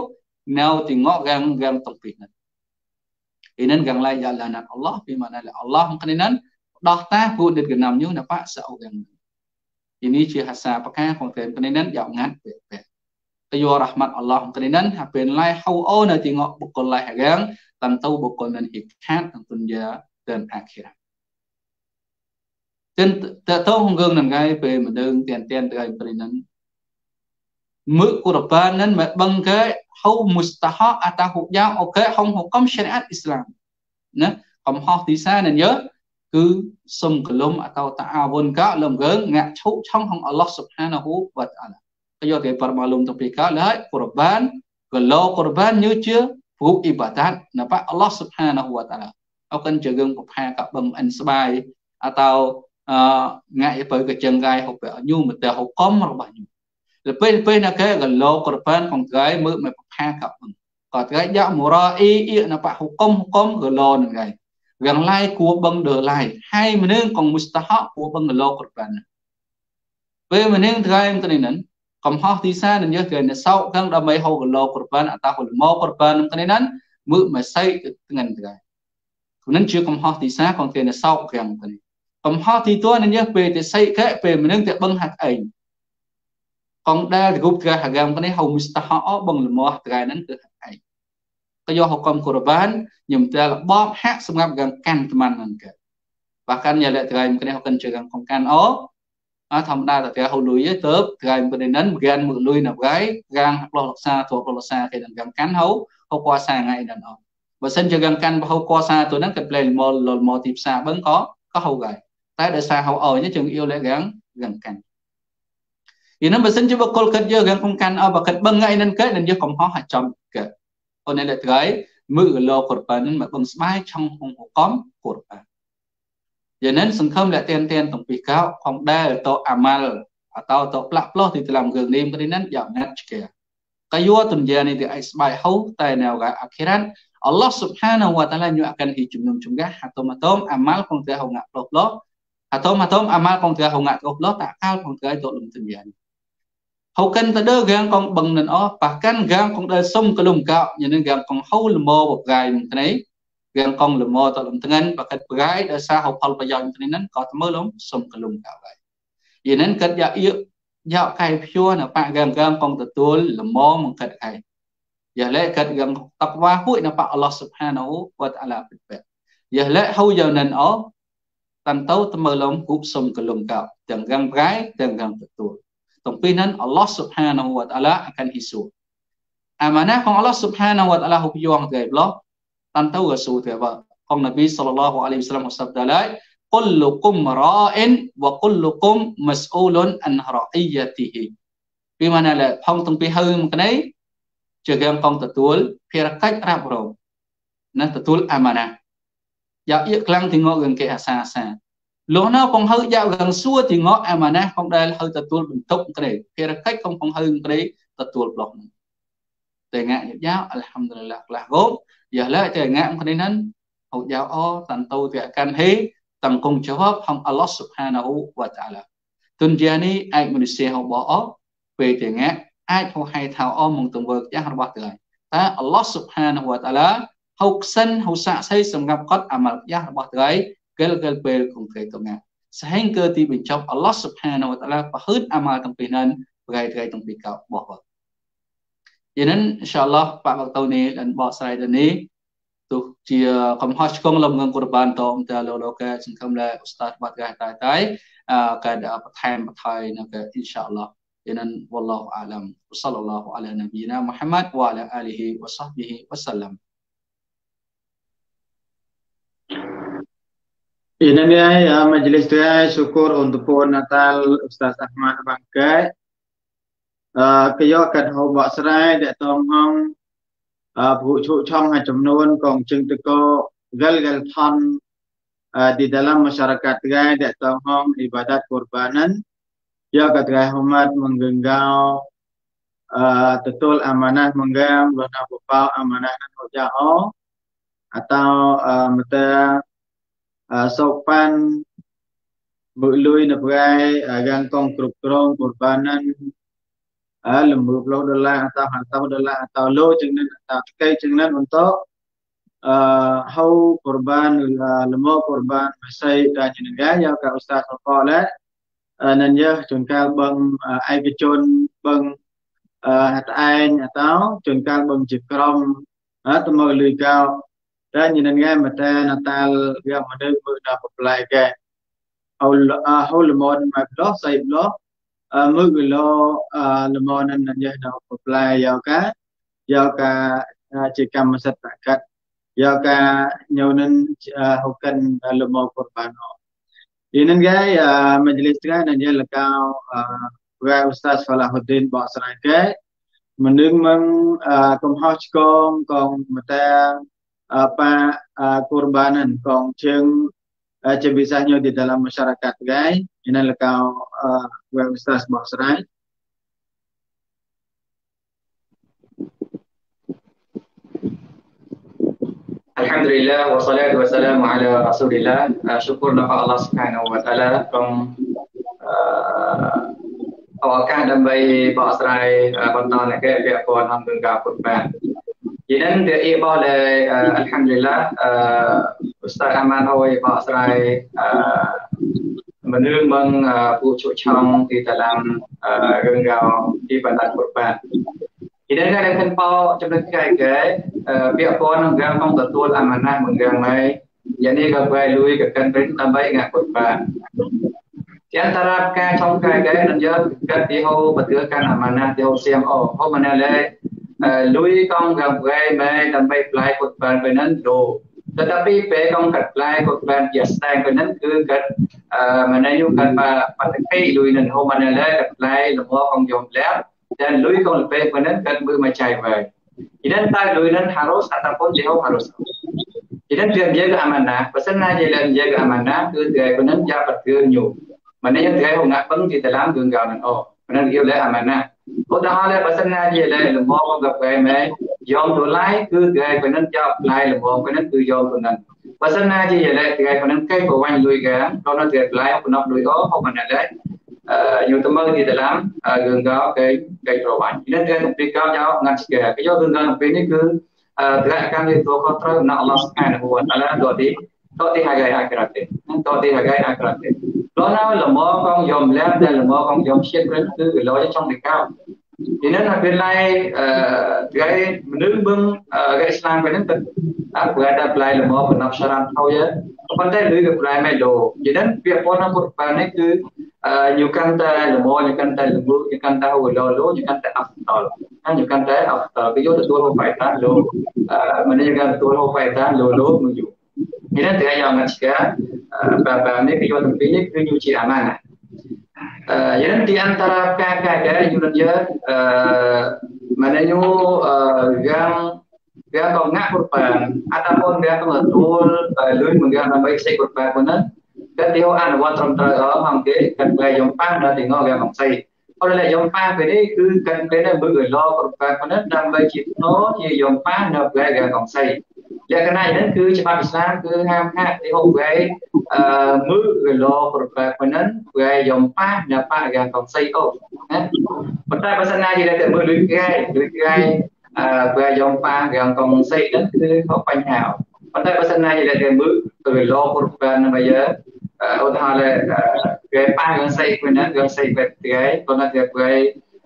nau tengok gang gang tempih nan inan gang lai ya laknat Allah bimana le Allah tani nan pedah tah pu dit genam nyo na pak sa gang ini ci hasa pakah kong tem tani nan ya ngat pe pe tayo rahmat Allah tani nan ha pinlai hau au na tengok bukul lai gang tantau bukul nan hikat tantun ya dan akhirat ចឹងតើតោងងើងនឹងហើយពេលម្ដងទៀនទៀនទៅឲ្យព្រៃហ្នឹងមើកុរបានហ្នឹងមិនបង្កើហៅមុស្តាហអតាហុយ៉ាអូខេហុំហុកុំឈរីអាត់អ៊ីស្លាមណាកំហុសទីសានឹងយើគឺសុំកលុំអតោតាអាវុនកលំកើងាក់ឈុឆំហុំអល់ឡោះសុបហានហូវតអាឡាក៏យកគេប្រមាលុំទៅពីកលហើយកុរបានកលោកុរបានយឺជាព្រោះអ៊ីបាដាតណាប៉អល់ឡោះសុបហានហូវតអាឡាអរគុណជើងប្រផាកបឹងអិនស្បាយអតោអឺងាក់ទៅកចឹងកាយហុបញូមតែហុកំរបស់ញូលពេលពេលណាគេកលោកក្រប៉ានកងកាយមើមកផាកបឹងក៏គេយកមរអ៊ីអ៊ីណបហុកំហុកំកលោនឹងកាយវាងឡាយគួបឹងដើឡាយហើយម្នឹងកងមុស្តាហកគួបឹងកលោកក្រប៉ានពេលម្នឹងថ្ងៃទៅនេះនឹងកំហុសទីសានឹងយកគេនៅសោកខាងដើម្បីហូកលោកក្រប៉ានអតាហុលមកក្រប៉ាននឹងគ្នានឹងមើមកសៃទៅថ្ងៃថ្ងៃនឹងជាកំហុសទីសាកងគេនៅសោកខាងទៅនេះកំហុសទីតួនេះយើងពេលតិសិកពេលមនុស្សទៅបឹងហាក់អីកងដែលទៅគប់ត្រែហាក់ហ្គាំនេះហៅមីស្តាហោបឹងលមោះត្រែហ្នឹងគឺហាក់អីក៏យកហកមគរបានខ្ញុំតែលបបហាក់សម្រាប់កាំកាន់ត្មានហ្នឹងកើតបាកាន់យ៉ាលត្រែមកនេះហកជើងកំកាន់អូអធម្មតាតើហៅលុយទៅត្រែមកនេះហ្នឹងកានមកលុយណាប្រៃកាងលោះលោកសាទ្រពលលោកសាគេនឹងកាំកាន់ហៅហៅពណ៌សាថ្ងៃហ្នឹងអូបើសិនជាកាំកាន់បើហៅពណ៌សាទៅហ្នឹងគេប្លែលមលលមទីផ្សារបឹងក៏ក៏ហៅដែរតែដោយសារហៅអោយនេះយើងយកលះរាំងរាំងកាន់យ៉ាងនេះបើសិនជាបុគ្គលគិតយើងរាំងក្នុងកាន់អោបើគិតបឹងថ្ងៃនឹងគិតនឹងយកកំហុសអាចចំគិតអូនអ្នកត្រៃមើលកលោគាត់ប៉ានឹងមកបឹងស្បាយឆុងហុងហកំគាត់ប៉ាយ៉ាងនេះសង្ឃឹមលះទៀនទៀនតំពីកោផងដែរតោអាម៉ាល់អតោតោផ្លាក់ផ្លោះទីតាមគ្រឿងនេះព្រេនឹងយ៉ាងណាត់ឆ្កែកាយោទញ្ញានេះទីអាចស្បាយហូតែនៅកាអាខិរ៉ាត់អល់ឡោះស៊ុបហានវតាឡាញុអកាន់ហ៊ីជំនុំជំងះហាតុមអាតុមអាម៉ាល់ផងដែរហុងណាក់ផ្លោះផ្លោះ Atom atom amal kongkira hong ngat goblok tak kal kongkira itu lum tenyan. Hokan tada gang kong bang nan oh bahkan gang kong dal som kelum kau nyen gang kong hau lemo bok gai mung tnai gang kong lemo to lum tengan bahkan gai da sa hau pal payon tnai nan ko tmeu lum som kelum kau gai. Yen nan kat ya ie ya kai phyo na pa gang gang kong tatul lemo mung kat kai. Ya le kat gang takwa hui na pa Allah subhanahu wa ta'ala bit bet. Ya le hau yo nan oh tantau temelom hub som kelongkap tenggang perai tenggang betul tongpinan Allah subhanahu wa ta'ala akan hisu amanah kong Allah subhanahu wa ta'ala hub yuang gai blok tantau rasul tiba kong Nabi sallallahu alaihi wasallam sabda lai kullukum ra'in wa kullukum mas'ulun an ra'iyatihi ពីមកណាផងទាំងពីរហើមកណៃជាកងកងទទួលភារកិច្ចរ៉ាប់រងណាទទួលអាម៉ាណាយ៉ាអៀកខ្លាំងទីងក់រឿងគេអាសាសាលោកណាកំហើយ៉ារឿងសួរទីងក់អាម៉ាណាផងដែលហើទទួលបន្ទុកក្រេភារកិច្ចកំផងហើក្រេទទួលប្លុកហ្នឹងតែងាក់យ៉ាអល់ហាំឌុលឡាខ្លះគោយ៉ាឡាតែងាក់គ្នាហ្នឹងហូតយ៉ាអតាន់តូទៅកាន់ហេតាំងគងជាប់ហំអល់ឡោះស៊ុបហានាហ៊ូវតាឡាទុនយ៉ានេះអាចមនុស្សរបស់អពេលតែងាក់អាចហៅហៅថាអមកទង្វើយ៉ាងរបស់ទៅហើយតែអល់ឡោះស៊ុបហានាហ៊ូវតាឡាហុកសិនហុសាក់សៃសម្រាប់គាត់អាម៉ាល់យ៉ារបស់ទ្រៃកិលកិលពេលគង្គ្រេតងាសហេងគឺទីបញ្ចប់អល់ឡោះស៊ុបហានវតាឡាប្រហឺតអាម៉ាល់ទាំងពីរនឹងប្រៃត្រៃទាំងពីរកោបោះបាទយ៉ាងនេះអ៊ីនសាអល់ឡោះបាក់បកតូនេះដល់បកស្រ័យទៅនេះទោះជាកំហុសឆ្គងលំងងគុរបានតមតាលោកលោកកែសង្ឃឹមដែរឧស្តាតបាត់កែតៃតៃអឺកែបន្ថែមបន្ថយនៅកែអ៊ីនសាអល់ឡោះយ៉ាងនេះវ៉ាឡោះអាឡាំវ៉ាសលឡោះអាឡានប៊ីណាមូហាម៉ាត់វ៉ាអាឡាអាលីហ៊ីវ៉ាសាហ្ប៊ីហ៊ីវ៉ាសាឡាំ Eh, Inilah ya majlis tu ya syukur untuk puan Natal Ustaz Ahmad Bangkai. Ah, Kyo kan hobok serai dek tongong buku ah, cuk cong hai jumnun kong cing teko gal gal thon ah, di dalam masyarakat gay dek tongong ibadat kurbanan. Kyo kat gay hormat menggenggau tetul amanah menggam bukan bapa amanah dan hujah atau uh, សូកប៉ាន់មើលុយនៅផ្កាយរាងកងគ្រប់គ្រងបុរបាននឹងអើលំមើលដុល្លារអតហតដុល្លារអតលោចឹងនឹងអតកៃចឹងនឹងបន្តអឺហៅកុរបានលមកុរបានផ្សេងដែរជាងដែរយកកឧស្សាហ៍សកលណានយើជួនកាលបឹងឯកជនបឹងអឺតឯងអតោជួនកាលបឹងជាក្រុមអត់ទៅមើលលុយកោ ranjinangan natal ga model da apply ga aul ahul mon ma blo sai blo mực lo lo mon nan nan ya da apply ya ka ya ka chỉ cầm sát tạ cắt ya ka nhau nan hukan lo mo korban Inan gay majlis kan nan ya lakau wa ustaz Falahuddin Basrankai menung meng kumhau chkong kong mata apa kurbanan kong ceng cebisahnya di dalam masyarakat gay ini lekau uh, gue ustaz bosrai Alhamdulillah wa wassalamu ala Rasulillah. Uh, syukur kepada Allah Subhanahu wa taala kong awak kan dan bayi pasrai uh, pantau nak ke pihak pun hamdan Jadi dia ibu le alhamdulillah Ustaz Ahmad Hoi bak serai menurut meng pucuk chong di dalam renggau di bantan kurban. Jadi kan ada kenpau cepat kai kai pihak pon renggau kong tertul amanah menggau mai jadi gapai lui kekan pun tambah ingat kurban. Di antara kai chong kai kai dan dia kat dihau betul kan amanah dihau siam oh hau mana le Ờ, lui con gặp gai mê đâm bay plai cột bàn bên nấn đồ tetapi pe kong kat plai ko plan biasa ko nan ke kat mana yu kat pa patakai lui nan hôm nay lấy kat plai lo mo kong yom la dan lui kong pe ko nan kat bu chạy chai ba idan ta lui nan harus ataupun leho harus idan dia jaga amanah pesan na dia lan jaga amanah ke dia ko nan ja pat ke nyu mana yang dia ho ngak peng di dalam genggaw nan oh mana dia le amanah ឧទាហរណ៍បើសិនណាជាលែលំងក៏ពេលមែនយកដុល្លារគឺគេប៉ុណ្ណឹងចាប់ផ្លែលំងប៉ុណ្ណឹងគឺយកប៉ុណ្ណឹងបើសិនណាជាលែគេប៉ុណ្ណឹងគេប្រវាញ់លុយកាដល់នៅគេផ្លែប៉ុណ្ណឹងលុយអស់ប៉ុណ្ណឹងដែរអឺយូទៅមើលទីតឡាំរឿងកោគេគេប្រវាញ់នេះគេទៅពីកោយកងាត់ស្គែគេយករឿងកោទៅនេះគឺតរកម្មនេះទូខុសត្រូវអំណអល់ឡោះស្អាតហ្នឹងឥឡូវដល់ទី toate hagai akrate toate hagai akrate lo na lo mo con yom lem da lo mo con yom shit ren tu lo cho trong cái cao thì nên là bên này cái nước bưng cái Islam bên นั้นអាប់កាត់ដល់ផ្លែល្មមបណ្ដប់សារ៉ាំហើយប៉ុន្តែលុយក៏ផ្លែមិនដូរយ៉ាងនេះពាក្យប៉ុណ្ណាពុទ្ធបាលនេះគឺញូកាន់តែល្មមញូកាន់តែល្ងូញូកាន់តែហូឡូឡូញូកាន់តែអាប់តលហើយញូកាន់តែអាប់តលគេយកទទួលហូបបាយតាលោមិនញូកាន់ទទួលហូបបាយតាលោលោមកយូរមានតែយ៉ាងណាជាแบบនេះគឺយល់ទាំងពីរនេះគឺយល់ជាអាម៉ាណា jadi di antara KKK Indonesia menuju yang dia kau ngak kurban ataupun dia kau ngetul lui menggang nambai si kurban punan dan dia an wan trong tra ở mong kế cần về dòng pan đã thì ngó gà mong say còn lại dòng pan về đây cứ cần về đây bữa người lo kurban punan nambai chỉ nó như dòng pan nộp gà gà mong say លក្ខណៈហ្នឹងគឺច្បាប់ឥស្លាមគឺហាមហាក់ទីហូវេអឺមឺវេឡូប្រប្រែប៉ុណ្ណឹងវេយំប៉ះញ៉ាប៉ះយ៉ាងកំសៃអូណាប៉ុន្តែបើសិនណានិយាយតែមើលលុយគេលុយគេអឺវេយំប៉ះយ៉ាងកំសៃហ្នឹងគឺខុសបញ្ហាប៉ុន្តែបើសិនណានិយាយតែមើលវេឡូប្រប្រែហ្នឹងបើយើឧទាហរណ៍គេប៉ះយ៉ាងសៃប៉ុណ្ណឹងយ៉ាងសៃវេគេប៉ុន្តែគេ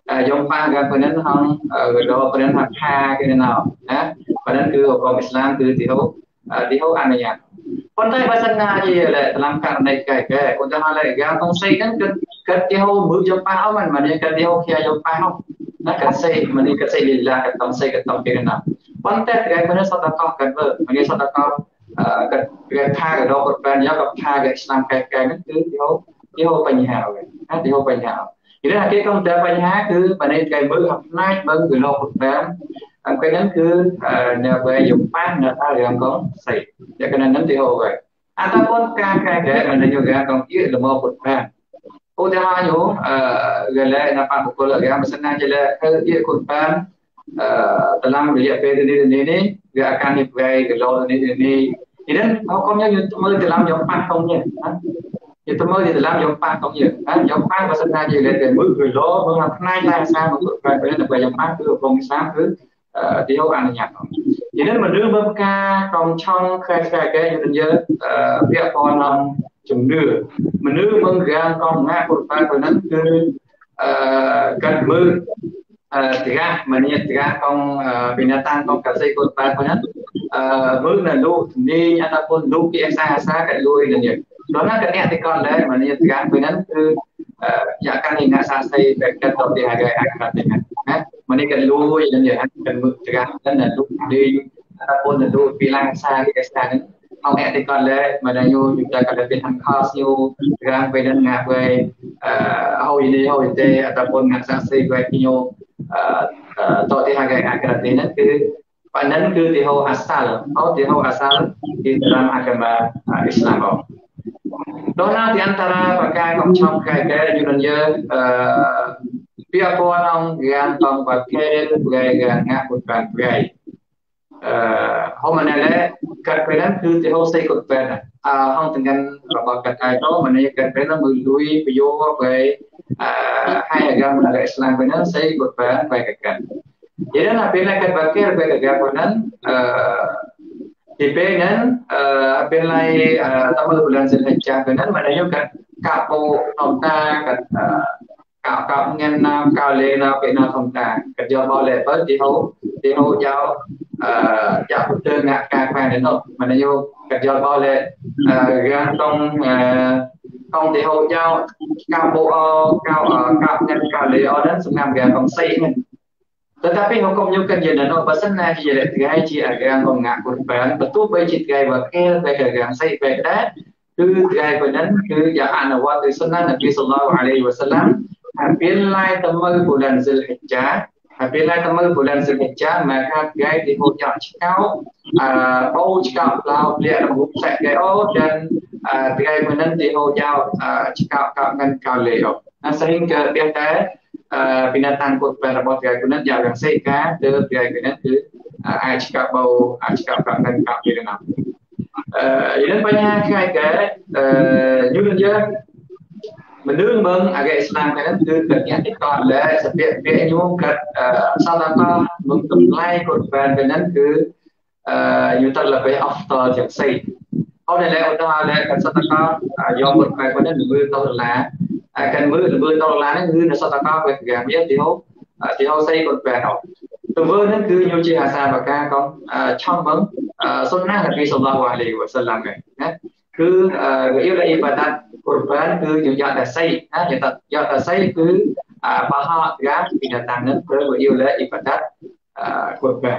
เอยมฟังกันประเด็นทางเอ่อเราประเด็นทางค่าคือนาวนะประนั้นคือของอิสลามคือที่เขาที่เขาอ่านุญาตคนได้ศาสนาทย่อะไรตามการในกายแก่คนจะมาอะไรแกต้องใส่กันก็เกิดที่เขาบุือจะไปเอามันมาเนี่ยเกิดที่เขาเขียนจะไปเอานักการเสกมันนี่การเสกลีลาการต้องเสกการต้องเกินนะวันแต่การมันนี่สัตว์ก็การเบอร์มันนี่สัตว์ก็เอ่อการแกท่ากับดอกกับแปลงยากับท่ากับสลามแก่แก่นั่นคือที่เขาที่เขาไปัญหาเลยนะที่เขาไปัญหาពីនេះគេក៏តែបញ្ហាគឺបើនេះគេមើលអំណាចមើលគឺលោកតាមអង្គហ្នឹងគឺនៅពេលយប់ប៉ានៅតាមរឿងកងសេលក្ខណៈហ្នឹងទីហោហើយអត្តពលការកែកែមិនយកការកងជាលមពុទ្ធបានឧទាហរណ៍យោកលែណាប៉បុគ្គលរាមសណាជាលគឺជាគុណបានតឡាំរយៈពេលនេះនេះនេះវាអាការនេះប្រែកលោនេះនេះនេះនេះមកកុំយកមើលតឡាំយកប៉ះកុំនេះយើងទៅមើលយើងទៅឡើងយើងប៉ាតោះយើងហើយយើងប៉ាបើសិនថាយើងលេងតែមើលគឺលោមើលថាផ្នែកតែសាមកគ្រប់ផ្នែកទៅតែបើយើងប៉ាគឺកំពុងសាមគឺទីហោអនុញ្ញាតនិយាយមករឿងមើលការកំឆង់ខែខែគេយើងនិយាយពាក់ព័ន្ធនឹងជំនឿមនុស្សមើលការកំណាក់គ្រប់ផ្នែកទៅនឹងគឺអឺកាត់មើលទីរះមនីទីរះកងវិញ្ញាតាំងកងកសិកូនប៉ែផងណាអឺមើលនៅលោកជំនាញអនាគតលោកគេអាសាអាសាកាត់លួយនឹងយើងដល់ណាកញ្ញាតិកនដែរមនីយកម្មពីហ្នឹងគឺយកកាន់ឯកសាស្ត្រីបែបកាត់ទៅទីហើយអាចកាត់ទីហ្នឹងណាមនីកលួយនឹងយ៉ាងកាន់មើលកម្មនឹងលុបដេញថាពលទៅពីឡាសាឯកសារហ្នឹងអង្គអតិកលមនយោយុទ្ធកលពីទាំងខោសយោរាងវេដងាវេអហើយនេះហើយទេអតពលងាសាស្ត្រីវេញោតទៅទីហើយអាចកាត់ទីហ្នឹងគឺប៉ណ្ណឹងគឺទីហោអាសាលអោទីហោអាសាលទីតាមអាកមាអ៊ីស្លាម đó là thì anh ta và cái Dona di antara ông gan tông và kê orang yang tong pakai ngã ngak bukan gaya. Hôm nay là các bên đang cứ thì hôm xây cột bên à không từng ngăn là bảo các ai đó mà nay các bên đang mười đuôi ví dụ về à, hai gam là Islam bên đó xây cột bên về các cái. Jadi là bên là các bên kia về cái cái bên đó dependen uh, apelai uh, tambah bulan Zulhijjah kan maknanya kan kapo tomta kan uh, kap kap ngan nam kau le na pe na tomta kan yo mau le per di ho di ho jao uh, jao put de ngak ka kwa ne no maknanya kan yo mau le uh, gan tong uh, tong di ho jao kapo uh, kau uh, kap ngan kau le orden sung nam gan tong sei kan Tetapi hukum nyukan jadi no basan na jadi tigai ci agang mengaku ban betul baik ci tigai wakil baik agang saya baik dah tu tigai badan tu ya anawat tu sunnah Nabi Sallallahu Alaihi Wasallam apilai temal bulan Zulhijjah apilai temal bulan Zulhijjah maka tigai dihujak cikau ah, bau cikau pelau pelia rambut saya tigai oh dan ah, tigai badan dihujak ah, cikau kau kan kau leo sehingga dia ពិនិត្យតាមគោលការណ៍របស់ព្រះគុណិតយ៉ាងរសេការលើព្រះគុណិតគឺអាចកបោអាចកប្រាក់នឹងកពីរណាអឺយើងបញ្ហាថ្ងៃកែអឺយើងយើងមនុស្សមើងអរិយស្នាមតែនឹងគឺប្រញ្ញាទីកតលែសពាក្យពាក្យញោមកាត់សតតមកតម្លៃគោលការណ៍ទៅនឹងគឺអឺយុទ្ធលបិអហ្វតជាងសេអត់ដែលឧទាហរណ៍កាត់សតតយកគោលការណ៍ទៅនឹងមើលទៅឡាអាកានមើលធ្វើដុល្លារហ្នឹងគឺនៅសតកោវេកកម្មទីហោទីហោសៃគាត់បែរអត់ទៅវើហ្នឹងគឺខ្ញុំជាអាសាបកាកងឆំមើលសុនណានប៊ីសល្លាហ៍អាឡៃវ៉ាសឡាមណាគឺវាអ៊ីឡាអ៊ីបាតាត់កូរ៉ានគឺយើងយកតែសៃណាយកតែយកតែសៃគឺបាហាកាពីតាំងនឹងព្រឺវាអ៊ីឡាអ៊ីបាតាត់កូរ៉ាន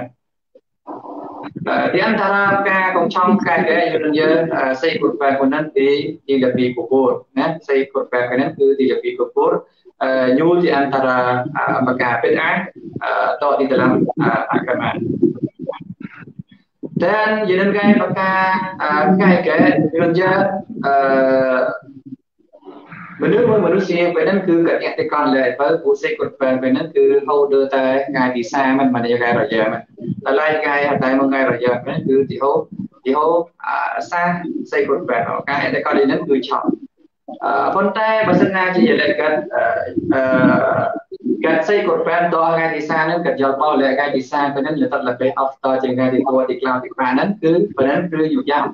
di antara ការកុំឆោមខែកែយើងយើងសេគុតបែបហ្នឹងទីទីលពីកពរណាសេគុតបែបហ្នឹងគឺទីលពីកពរ nyul di antara apakah bid'ah atau di dalam agama. Dan jenengan apakah kaya jenengan មនុស្សមួយមនុស្សជាពេលហ្នឹងគឺកញ្ញាតិកនលែបើពួកសេគាត់ពេលពេលហ្នឹងគឺហូរដើតែថ្ងៃទី30មិនមិនថ្ងៃរយៈមិនដល់ឡាយថ្ងៃតែមួយថ្ងៃរយៈហ្នឹងគឺទីហូទីហូអាសាសេគាត់ពេលថ្ងៃតិកននេះហ្នឹងគឺឆប់អឺប៉ុន្តែបើសិនណាជាយល់កាត់អឺកាត់សេគាត់ពេលតថ្ងៃទី30ហ្នឹងកាត់យល់បោលែថ្ងៃទី30ពេលហ្នឹងលើតតលេ after ជាថ្ងៃទី4ទី5ទី5ហ្នឹងគឺពេលហ្នឹងគឺយូរយ៉ាង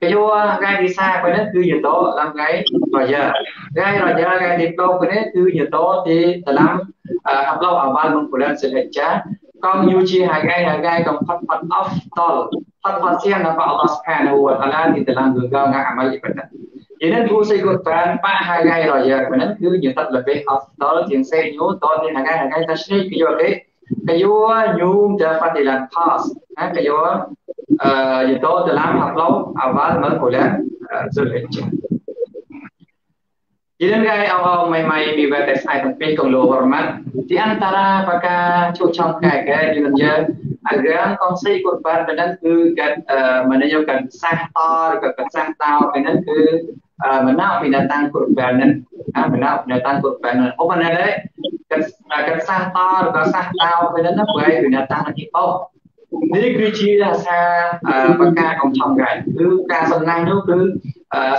kedua gai visa của nó cứ giờ tố làm gai rồi giờ gai rồi giờ gai tiếp tục của nó cứ giờ tố thì ta làm học lâu ở ban mong của nó sẽ hết chá con yêu chi hai gai hai gai còn phát phát off tol phát phát xem là bảo Allah subhanahu wa ta'ala thì ta làm gương gương ngã amal ibn vậy nên thu xây của bạn ba hai gai rồi giờ của nó cứ giờ tất là về off tol tiếng xe nhú tol thì hai gai hai gai ta sẽ cái gì cái កយោញូមតាផតិលានផាសណាកយោ يتوت العام هطلو أفاد مركولة ذو الحجة Jadi guys, awal mai mai di batas item pay kong lo hormat di antara apakah cucong kaga di dunia agar kongsi kurban benar ke kat menunjukkan sah tor ke kesah tau benar ke menau binatang kurbanan menau binatang kurbanan oh mana deh kesah tor kesah tau benar ke binatang lagi oh នេះគឺជាអាសាបកាកំឆំក្រៃគឺការសំណាញ់នោះគឺ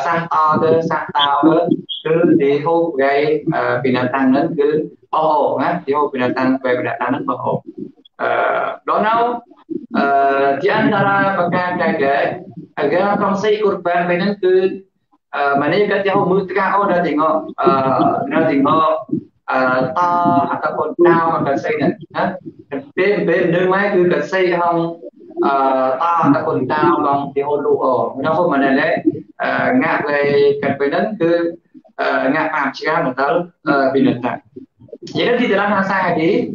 សាសតទៅសាសតទៅគឺទេហូបក្រៃពីណាតាំងនឹងគឺបោណាទេហូបពីណាតាំងពេលពីណាតាំងនឹងបោអឺដល់នៅអឺជាអន្តរាបកាកែកែ agar konsei kurban mainan ke ម៉េចក៏ទៅមើលត្រាអូនដល់ទីងដល់ទីង ta ataupun nào cả xây này nhá bên bên đơn máy cứ cả xây không ta ataupun nào bằng thì hôn lụ ở nó không mà này đấy ngạc về cần phải đến cứ ngạc làm chỉ ra một tớ bình luận này jadi di dalam masa hadis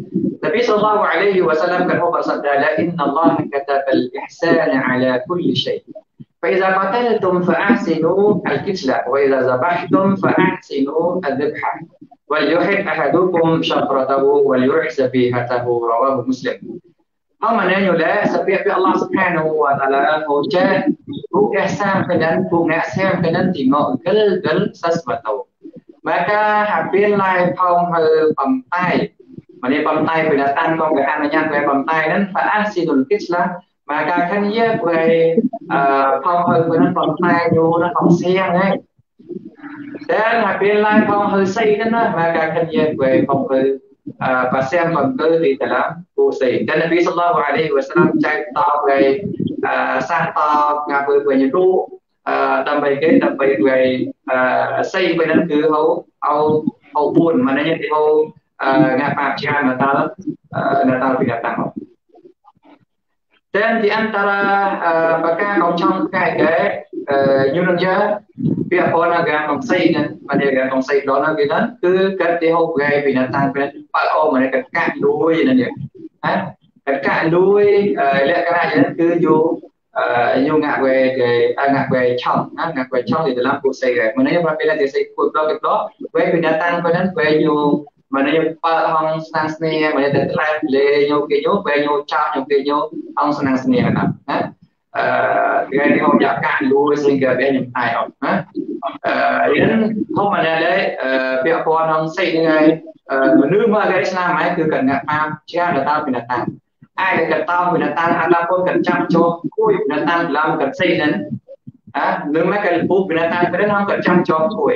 tapi sallallahu alaihi wasallam kan hubar sabda la inna Allah katab al-ihsan ala kulli syai fa idza qataltum fa ahsinu al-kitla wa idza zabahtum fa ahsinu al-dhabha وليحد أحدكم شفرته وليرح سبيحته رواه مسلم เพราะมันนั้นอยู่แล้วสเปียเป็นอัลลอฮ์สุภาโนวะตะลาโอเจทุกแอสซามเป็นนั้นทุกแอสซามเป็นนั้นที่งอเกลเกลสัสวัตโต maka หากเป็นลายพองเธอปั๊มใต้มันนี้ปั๊มใต้เป็นอันกองกับอันยันไปปั๊มใต้นั้นฟาอันซีดุลกิสละ maka kan ia boleh uh, pong pada pom tayo na pong siang eh Then have been like on her say then maka kan ye kwe kong kwe pasien kong kwe di dalam ku say. Dan Nabi Sallallahu Alaihi Wasallam cai tau kwe sang tau ngapu kwe nyedu ដើម្បីគេដើម្បីគួយអស័យពេលហ្នឹងគឺហៅអោអោពួនមកនេះគេហៅងាក់បាបច្រើនមកតើនៅតើពីកាតាំងមកតែជាអន្តរាបកាកងឆំផ្កាយគេ Indonesia ពាក់ព័ន្ធនឹងការកំសៃណាបាទការកំសៃដល់ហ្នឹងគេណាគឺកាត់ទេហូបគេពីណាតាំងពីបាក់អូមនេះកាត់កាក់លួយណានេះណាកាត់កាក់លួយលក្ខណៈយ៉ាងគឺយកយកងាក់វេគេងាក់វេឆောင်းណាងាក់វេឆောင်းទីដល់ពូសៃគេមិននេះបាទពេលតែសៃពូដល់គេដល់វេពីណាតាំងពីហ្នឹងវេយកมันยังปะห้องสนามสนีมันจะแต่แทบเลยโยกโยกไปโยกจ้าโยกโยกห้องสนามสนีนะครับนะ يعني هو يقع لوز سنجا بين ايون ها لان هم انا لي بيقون هم سي يعني منو ما غير سنا معي كو كنا قام جاء لتا بنا تان អាចកតោវិនតានអតាពុនកចាំចូលគួយវិនតានឡើងកសិនអានឹងមកកលពុវិនតានព្រះនាំកចាំចូលគួយ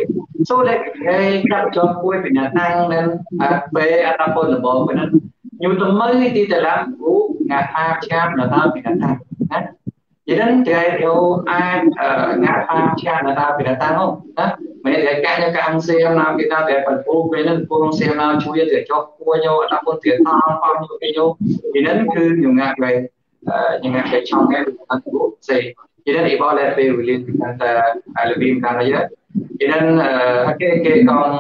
ចូលលេខហើយចាំចូលគួយវិនតាននឹងបេអតាពុនរបស់វិនញូតមើទីតឡាំគូងាថាចាំដល់តាមវិនតានណា Jadi dia itu ai ngã pha cha là ta bị là ta không? Đó. Mấy cái cái cho càng xem nào cái ta để phần cô bên nên cô không xem nào chú ý để cho cô nhau ta muốn tiền ta bao nhiêu cái nhau. Thì nên cứ nhiều ngạc về nhiều ngạc về trong cái thân của xe. Thì nên ý bảo là về vì liên quan ta ai là viêm càng đấy. Thì nên cái cái con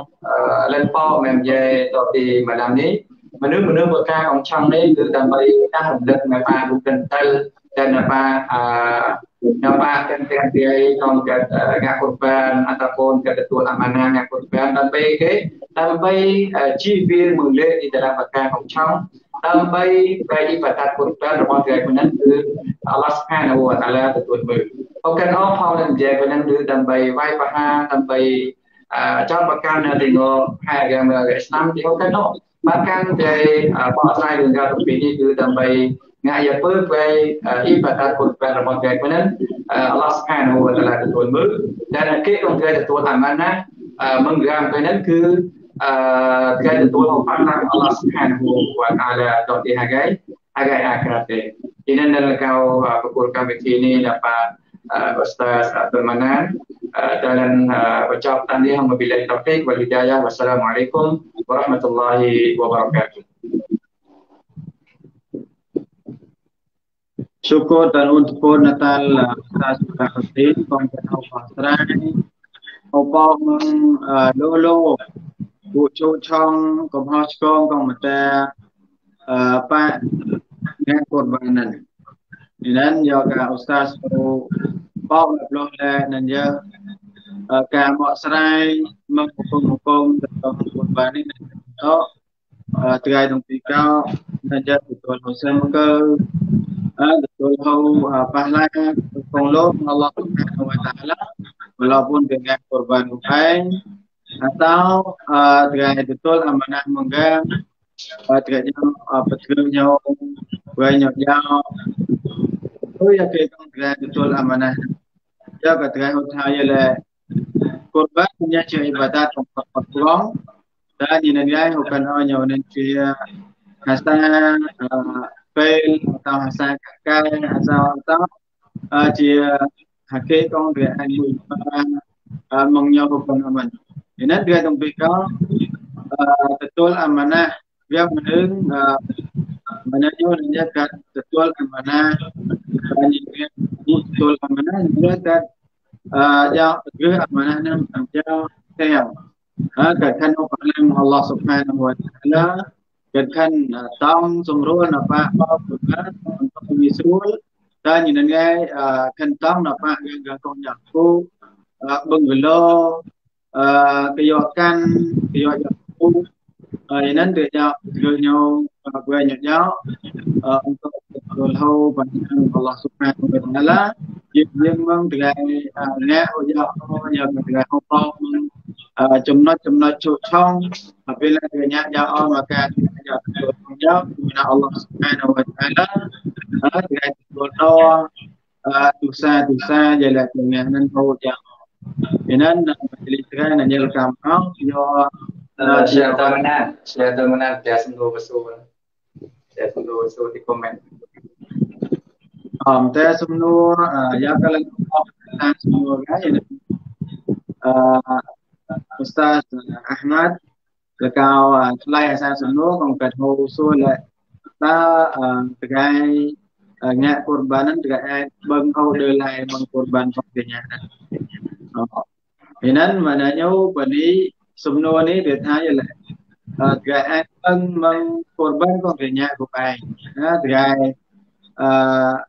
lên po mềm về đầu thì mà làm đấy. Mà nước mà nước mà ca còn trong đấy từ tầm bày ta hồng lực mà bà cũng cần tay kenapa uh, dapat dan terakhir trong ការគ្រប់គ្រងអត្តពលក៏ទទួលអាម៉ាណាអ្នកគ្រប់គ្រងដើម្បីគេដើម្បីជីវវិលមួយលេខទីតារាប្រការក្នុងឆောင်းដើម្បីបែបបតគ្រប់គ្រងរបស់គេប៉ុណ្ណឹងគឺអល់ឡោះស្ថានអូតាឡាទទួលមើលអូកានអផលនឹងនិយាយប៉ុណ្ណឹងគឺដើម្បីវាយបហាដើម្បីចាំប្រកាន់នៅទីងហើយយ៉ាងស្នាមទីអូកានបានកាន់តែបកស្រាយរឿងការទៅពីនេះគឺដើម្បីងាយពើព្រៃអ៊ីបាតាគុណព្រះរបស់ព្រះគុណអឡាស់ខានហូតឡាទទួលមើលតែគេគង់គេទទួលតាមណាអឺមងរាមព្រះនេះគឺអឺគេទទួលរបស់ណាអឡាស់ខានហូវតាឡាដតហ្គៃហ្គៃអាក្រាទេឥឡូវដល់កៅបកុលកម្មវិធីនេះដល់បាអស្តាសដល់មណានតាមបច្ចប់តានេះហមបិលិតតពីកវលវិទ្យាយ៉ាងអស្សឡាមអាឡៃគុំវរ៉ាហ្មាតុលឡាហ៊ីវបារកាទូ syukur dan untuk natal kita kasih kontenau pasrai opong lolo bu chou chong kom ho chong kom ta pa nghe cột bài này thì nên do cả ustaz số bao lập luôn là nên do cả mọi srai mong phục công phục công được công cột bài này đó từ ngày đồng tiền cao nên do tụi tôi hồ sơ cơ Tolong uh, pahala tolong Allah Subhanahu Wa Taala walaupun dengan korban ruhai atau ah, dengan betul amanah mengga uh, terkaitnya uh, petunjuknya banyak yang tu yang kita dengan betul amanah ya terkait utah ya le korban punya cah ibadat untuk pertolong dan ini dia bukan hanya untuk dia ah, Hasan ah, fail atau hasil gagal atau atau uh, hakai kong dia hanya barang mengnyawa pengaman. Ina dia uh, tumpikal uh, betul amanah dia menung uh, menanyo dia kat betul amanah dia betul amanah dia kat jauh betul amanah nam jauh sayang. Kat kanu Allah Subhanahu Wa Taala dengan uh, tong sumrul apa uh, apa uh, kan, untuk misrul dan ini ngai kan tong apa yang gantung nyaku bengelo kiyokan kiyok nyaku ini nanti dia gilnyo gue nyaknya untuk berulau bantuan Allah subhanahu wa ta'ala dia memang dengan ni ujah yang dengan Allah ចំណុចចំណុចជោគឆងហើយលោកញាតិយ៉ាងអស់មកការជួយខ្ញុំខ្ញុំមានអល់ឡោះសុខានអត់ថាឡាថ្ងៃទីបុណ្យអឺទុសាទុសាយលកញ្ញានឹងហូតយ៉ាងពីនោះដល់លីត្រានញ៉ែលកម្មអោខ្ញុំអឺជាតមណាជាតមណាតែសំដូវសូវតែសំដូវសូវទីខមមិនអំតែសំនួរយ៉ាងកលឹងអស់តាមសំនួរហើយអឺ Ustaz Ahmad លោកកៅឆ្លៃអាសាសំណួរក្នុងកាត់ហៅសួរលើតើតកែញ៉ាក់កូនបាននឹងតកែអាចបឹងហៅដើរឡែបឹងកូនបានផងទេញ៉ាក់ហ្នឹងពីហ្នឹងមកណាញោបនីសំណួរនេះវាថាយល់តកែអាចបឹងបឹងកូនបានផងទេញ៉ាក់ខ្លួនឯងណាតកែអឺ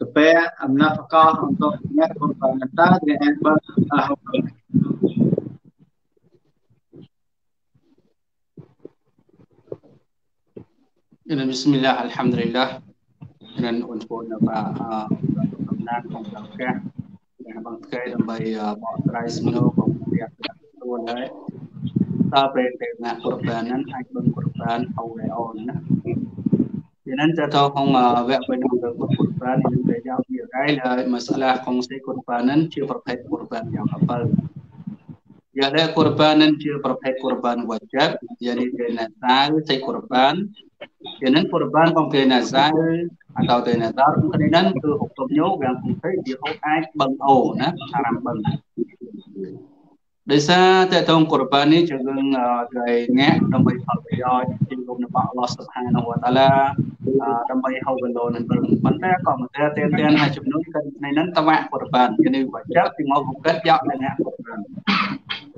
supaya um, nafkah untuk niat berpuasa dengan berahwal. Ina ya, bismillah alhamdulillah dan untuk apa kemenangan uh, pembangkai dan pembangkai dan bayi uh, bawa menu pembangkai tuan lai tapi dengan korbanan ayam korban awal awal Ternyata hong vẹn về đường đường của Quran thì về giao nhiều cái là masalah kongsi Quranan chưa berkait Quran yang hafal. Jadi Quranan chưa berkait Quran wajib, jadi jenazah saya Quran. Jadi Quran không kena nazar atau kena nazar kemudian ke hukumnya yang kongsi dia hok ai bằng ổ, nah, haram bằng. ដោយសារតើតងកូរ៉ាននេះយើងត្រៃអ្នកដើម្បីផលប្រយោជន៍ជាលោកនៅបាក់ឡោះសុខានៅវត្តអាឡាដើម្បីហៅវណ្ដោនឹងព្រឹងប៉ុន្តែក៏មិនដែលតែនតែនហើយចំនួនកិននៃនឹងតវៈកូរ៉ានគឺនេះបើចាប់ពីមកគិតយកនៅអ្នកកូរ៉ាន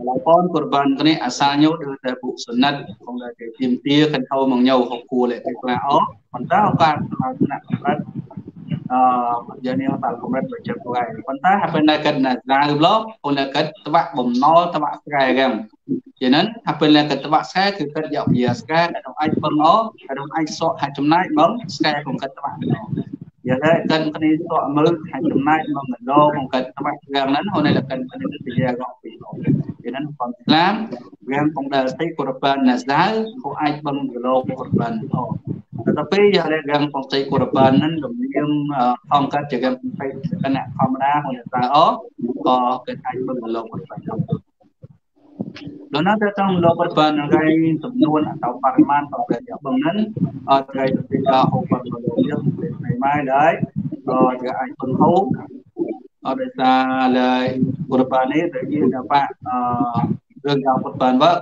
បងប្អូនកូរ៉ាននេះអាសាញោដូចតែពួកសុណិតផងដែរគេទៀមទាកន្ធោមកញោហុកគួរលេខខ្លាអប៉ុន្តែឱកាសថ្នាក់កម្រិតអឺយើងនេះតាមកម្រិតប្រជាពលរដ្ឋប៉ុន្តែហើយពេលនៅគិតនៅក្រៅលោកគនគិតត្បាក់បំណុលត្បាក់ស្រែហ្នឹងជានឹងហើយពេលគិតត្បាក់ស្រែគឺគិតយកវាស្រែដែលអាចបំណុលដែលអាចសក់ហើយចំណាយហ្មងស្រែក្នុងគិតត្បាក់ហ្នឹងយើងតែកិនគ្នាសក់មើលហើយចំណាយមកម្ដងក្នុងកិនត្បាក់យ៉ាងហ្នឹងហ្នឹងតែកិនគ្នាទៅជារបស់ពីយ៉ាងហ្នឹងផងស្លាមវាផងដែលទីគរបានណាស់ដែរគូអាចបឹងគីឡូគរបានផងដល់ពេលយករៀបរៀងពងទីពុរបាននឹងលំនាមអង្គកាត់ជាកម្មពេកគណៈធម្មតាមកតែអក៏គេថាពឹងលោកបច្ចុប្បន្នដល់ណាតែតាមលោកបច្ចុប្បន្នថ្ងៃចំនួនអតបរិមាណប្រភេទបងនឹងអត់ថ្ងៃទីដល់ហូបបរិមាណយើងពេលថ្ងៃម៉ាយដែរដល់គេអាចពឹងហូបអត់ដោយសារឡើយពុរបាននេះដែលជាបៈអឺរឿងការពុតបានវ៉ា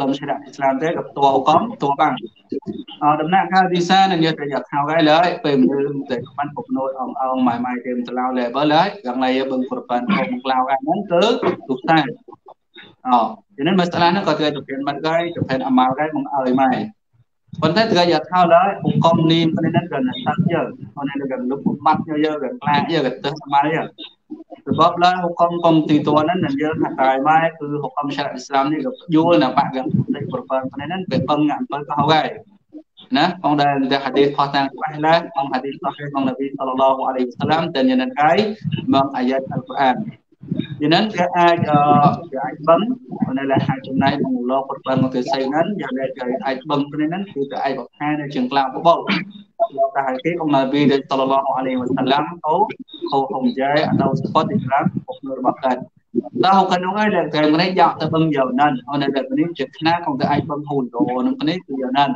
លំឆ្លាក់អ៊ីស្លាមទេក៏តួកំតួបាំងដំណាក់កាលទីសានឹងយកទៅយកខោហើយលើពេលយើងទៅបានពុកណូតអងអងម៉ៃម៉ៃទៅទៅឡៅ level ហើយយ៉ាងណាយើងបឹងប្រព័ន្ធពុកឡៅហ្នឹងគឺទុកតាអូយ៉ាងនេះមកស្លាហ្នឹងក៏ត្រូវជំនាញបាត់ហើយជំនាញអាម៉ៅដែរមកអើយម៉ៃប៉ុន្តែត្រូវយកខោលើពុកកុំនីមគ្នាហ្នឹងក៏នឹងស្ដាប់យើងអូននេះនឹងលុបបំបត្តិយើងយើងខ្លាចយើងក៏ទៅអាម៉ៅយើងរបបឡើងហុកកំកុំទីតួហ្នឹងដែលយើងថាក្រោយមកគឺហុកកំឆាអ៊ីស្លាមនេះក៏យល់នៅបាក់យ៉ាងតិចប្រព័ន្ធហ្នឹងវាពឹងអំពើកោហើយណាផងដែលតែហាឌីសផុសតាំងច្បាស់ណាស់ផងហាឌីសរបស់របស់នប៊ីសល្លឡោះអាឡៃហ៊ីវសឡាមតែញ៉ានកាយមកអាយ៉ាតអល់កុរអានពីនឹងគេអាចគេអាចបឹងនៅលើអាចចំណាយក្នុងលោកពុតបឹងមកគេសៃហ្នឹងយ៉ាងដែលគេអាចបឹងព្រៃហ្នឹងគឺគេអាចបង្ហាញនៅជាងក្លាបបលតែហើយគេអង្គនាវីសល្លឡោះអាឡៃវសឡាំអូខោហុំយ៉ែអដៅស្ពតអ៊ីស្លាមក្នុងរបស់កាត់តោះក្នុងហើយដែលតែនេះយកទៅបឹងយ៉ាងណាអូនៅតែនេះជាខ្នាគង់តែអាចបឹងហូនដូនឹងនេះគឺយ៉ាងណា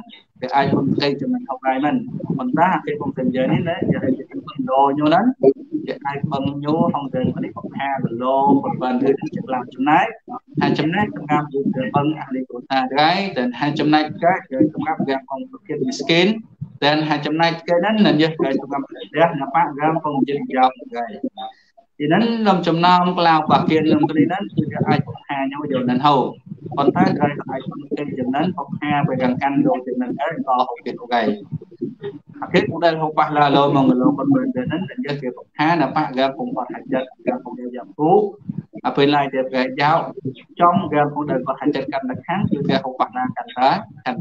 គេអាចបឹងគេចំណេញហុកដែរមិនប៉ុន្តែគេបឹងទាំងយ៉ាងនេះណាយ៉ាងជាបឹងដូញោណាជាដៃបឹងញោហងរឿងនេះបង្ហាប្រឡងប្របានឬចំឡាំចំណែកហើយចំណែកសម្រាប់យើងបឹងអាលីកូតារ៉ៃតែហើយចំណែកកាយើងសម្រាប់យ៉ាងអង្គភាពមីស្គីនតែហើយចំណែកគេហ្នឹងនឹងយើងគេសម្រាប់ព្រះណាប៉រឿងកងយើងយ៉ាងគេពីហ្នឹងខ្ញុំចំណោមក្លាវបាគៀននឹងនេះហ្នឹងគឺវាអាចបង្ហាញយកយល់នឹងហូប៉ុន្តែត្រូវអាចគេចំណិនបង្ហាប្រកាន់កាន់យកចំណិនអើក៏ហូបទៀតអូខេ Akhirnya kemudian hukah lalu mengeluarkan berdanan dan dia kebukha dapat gak kumpat hajat gak kumpat jampu apalagi dia gak jauh trong gak kumpat kumpat hajat kan dekan juga hukah nak kata kan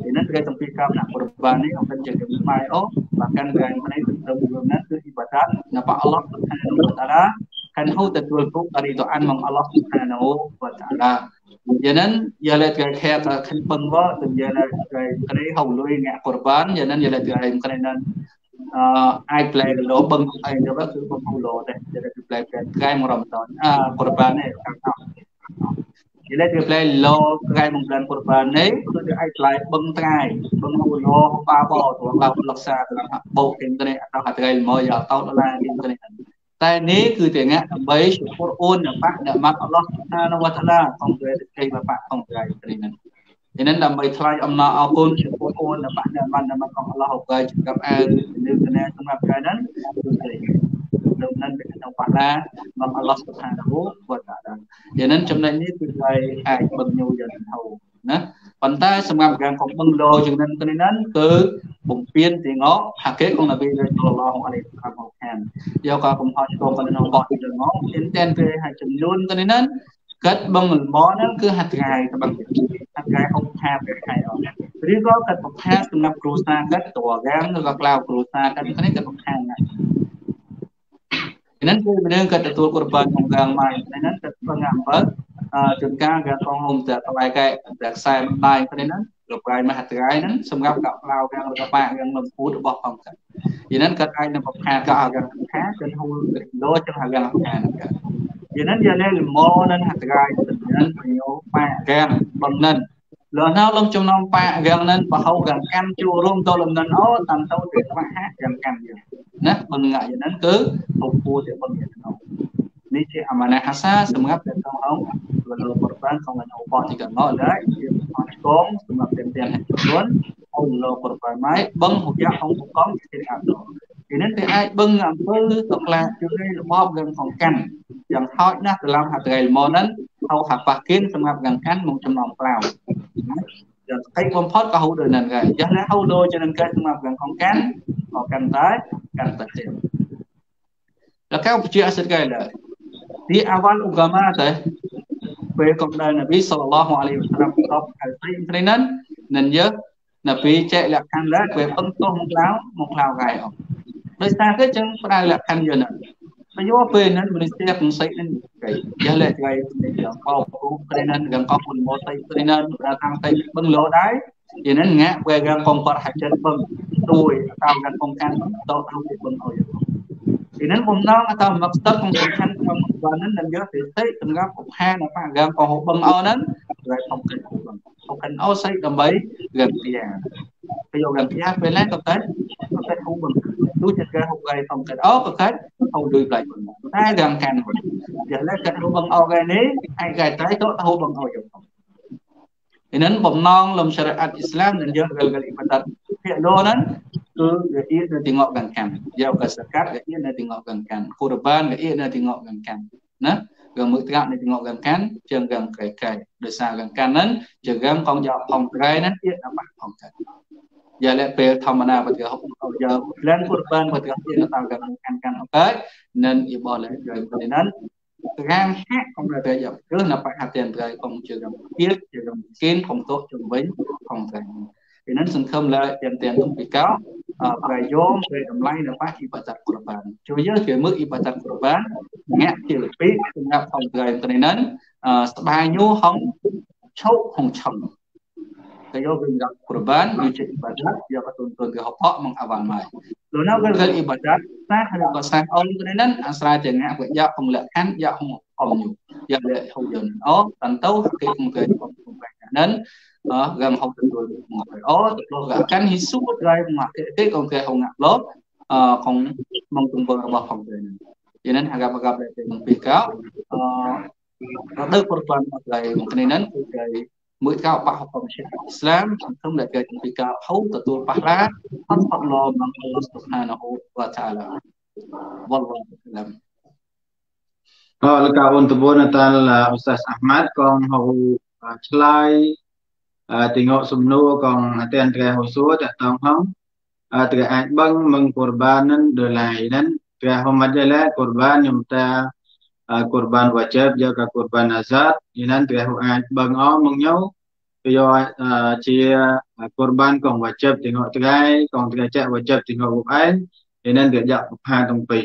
Ini nan terkait tempat kau nak korban ini akan jadi mai oh bahkan dengan mana itu sebelumnya itu ibadat dapat Allah Subhanahu Wa Taala kan hu tatul dari doa meng Allah Subhanahu Wa Taala Jangan ialah terkait akan pengwa dan ialah terkait kerana haului ngak korban, jangan ialah terkait kerana អាចផ្លែគីឡូបឹងអីទៅគឺបឹងគីឡូដែរតែគឺផ្លែផ្លែក្រែមរំតនអកុរបាននេះខាងនោះនិយាយទៅផ្លែឡូក្រែមបង្កើនកុរបាននេះគឺទៅអាចផ្លែបឹងត្រៃបឹងគីឡូប៉ាបោទៅឡៅលក្ខសាទៅបោគេទៅនេះអត់ហៅត្រៃមកយកតោដុល្លារគេទៅនេះតែនេះគឺទាំងៈដើម្បីជំពរអូនរបស់របស់អល់ឡោះណានវតឡាកុំព្រះទេវបៈកុំព្រះព្រៃនឹងឥឡូវដើម្បីថ្លែងអំណរអរគុណចំពោះអូនរបស់របស់របស់របស់អល់ឡោះអរគុណចំពោះអើនៅកណាសម្រាប់ថ្ងៃនេះគឺព្រៃនឹងនឹងពីក្នុងបាឡារបស់អល់ឡោះសុផានហូវតឡាឥឡូវចំណុចនេះគឺឲ្យអាចបំញូរយ៉ាងធូរណាប៉ុន្តែសម្រាប់ការកំបឹងលោជំនាន់គ្នានឹងគឺបំពេញទាំងអស់ហាកេក្នុងនប៊ីរ៉ាសូលឡោះអាឡៃហ៊ីវ៉ាសាឡាមយកការកំហុសឆ្គងក្នុងបោះទីដល់មកមានតែនពេលហើយចំនួនគ្នានឹងកាត់បងលមនឹងគឺហាត់ថ្ងៃតបងហាត់ថ្ងៃហុកថាពេលថ្ងៃអត់ឬក៏កាត់ប្រផាសសម្រាប់គ្រូសាកាត់តរកាមឬក៏ក្លាវគ្រូសាកាត់គ្នាកាត់ប្រផាសណាนั้นคือมันเรื่องการตัวกระบาดของกลางมานั้นแต่บางอย่างเบิกជួនកាលវាកងហុំតែផ្លែកែតែខ្សែមិនដែរព្រេះហ្នឹងលោកប្រៃមហាត្រៃហ្នឹងសម្រាប់កោក្លៅខាងរបស់បាក់យ៉ាងលំពូតរបស់ផងទៅយ៉ាងហ្នឹងគាត់អាចនឹងបខាកោយ៉ាងខាគឺហូលគីឡូចឹងហៅយ៉ាងខាហ្នឹងយ៉ាងហ្នឹងយ៉ាងនេះលមនឹងហាត្រៃយ៉ាងបញ្ញោបាក់កាំងបំណិនលោកណៅលោកចំណងបាក់កាំងនឹងបហូកាំងកាន់ជួរួមទៅលំនឹងអូតាំងទៅទៅបាក់ហាក់យ៉ាងកាន់យ៉ាងណាបំងាក់យ៉ាងហ្នឹងគឺពូទៅបំងាក់ហ្នឹងនេះជាអាម៉ាណាហាសាសម្រាប់អ្នកទាំងអស់លោកបរបានក្នុងអនុបត្តិកណ្ដោដែរជាអរគុណសម្រាប់ទាំងទាំងហេតុជនអូលោកបរបានម៉ៃបឹងហុកយ៉ាអង្គកំជាអាប់ដល់ពីនេះគេអាចបឹងអំពើទៅខ្លាជួយរបបលឹងផងកាន់យ៉ាងហោចណាស់ត្រឡំហាត់ត្រៃលមនហ្នឹងហៅហាប៉ះគៀនសម្រាប់កាន់កាន់មកចំណងក្លៅយ៉ាងឯកបំផុតក៏ហៅដូចហ្នឹងដែរអញ្ចឹងណាហៅដូចជានឹងកើតសម្រាប់កាន់ផងកាន់ក៏កាន់តែកាន់តែទៀតแล้วแก้วเจียสิทธิ์ไงเลย Di awal agama teh berkomdal Nabi Sallallahu Alaihi Wasallam top kali trainan dan ya Nabi cek lakan lah kue pentoh mengklau mengklau gay om. Dari sana ke jeng pernah lakan yo nan. Penjawab benan Malaysia pengsaik nan gay. Ya lek gay yang kau pun trainan yang kau pun mau tay trainan datang tay pun lo dai. Jadi nan ngak kue gang kompor hajar pun tuh tahu kan pengkan tahu tahu pun oh ពីនឹងបំណងថាមកទឹកក្នុងសំខាន់ក្នុងបាននឹងនឹងយកទៅតិសម្រាប់ឧបហានៅបារាំងកោហបឹងអោនឹងរែកខ្ញុំគិតខ្ញុំគិតអូសៃដើម្បីរាំពីប្រយោគរាំពីពេលឡើងក៏តែក៏តែហូបបងដូចជាការហូបគេខ្ញុំគិតអូក៏តែហូបដូចប្លែកបងតែរាំកាន់វិញយ៉ាងណាគិតហូបបងអូគេនេះឯងគេតែទៅហូបបងអូយកខ្ញុំឥឡូវបំណងលំសារអ៊ីស្លាមនឹងយើងកលកលអ៊ីបាដាត់ភាគលោហ្នឹង betul dia dah tengok gangkan dia bukan sekat dia dah tengok gangkan kurban dia dah tengok gangkan nah រងមើលត្រាប់នៃងកកកាន់ជើងរងក្រៃក្រៃដោយសារកកាន់ហ្នឹងជើងរងកងយកផងក្រៃហ្នឹងទៀតអាបាក់ផងកាន់យ៉ាលែពេលធម្មតាបើទៅហុកយកលែនពុតបានបើទៅទៀតតាមកកាន់កាន់អត់ទៅនឹងយបលែយើងទៅហ្នឹងរាងហាក់កុំទៅយកគ្រឹះនៅបាក់ហាត់ទាំងក្រៃកុំជើងរងទៀតជើងរងគេនផងតោះជុំវិញផងក្រៃពីនោះសង្ឃឹមឡើយទាំងទាំងទុំពីកោប្រយោមព្រះតម្លៃរបស់អ៊ីបាតាត់គ្រប់បានជួយយើងជួយមើលអ៊ីបាតាត់គ្រប់បានងាក់ជាលពីសម្រាប់ផងក្រៃត្រីនឹងស្បាយញូហងឈោកហងឆំតែយកវិញដល់គ្រប់បានដូចជាអ៊ីបាតាត់យកទៅទុនគេហបមកអវលមកលោកនៅគេអ៊ីបាតាត់សាហើយក៏សាអនត្រីនឹងអាស្រ័យជាងាក់វិយ៉ាហងលក្ខណ្ឌយ៉ាហងអមញូយ៉ាលហងយនអូតន្តោគេមកគេហងបែបហ្នឹង uh, gamhautun ngồi ó gặp căn hi su drive mà thế thế còn thế không ngạc lốt không mong tung vợ របស់ផងទេយ៉ាងนั้นហៅកបកបដែលពីពីកោអឺដឹកប្រព័ន្ធដែលក្នុងគ្នានឹងគឺគេមួយកោប៉ះរបស់ជាអ៊ីស្លាមសង្គមដែលគេពីកោហូបទទួលប៉ះឡាអត់ផុតឡមនឹងអល់ឡោះស៊ុបហានហូវតាឡាវ៉ាល់ឡោះឡាមអរលោកអូនតបនតាលអ៊ូស្តាសអាហ្មាត់ក៏ហៅឆ្លើយ tengok semua kong hatian tengah husu tak tahu hong tengah bang mengkorbanan dolai dan tengah homadalah korban yang ta korban wajib jaga korban azad inan tengah bang om mengyau វាយកជាកុរបានកងវជិបទាំងអត់ថ្ងៃកងថ្ងៃចាក់វជិបទាំងអត់ឯងហើយនឹងវាយកផាទាំងពីរ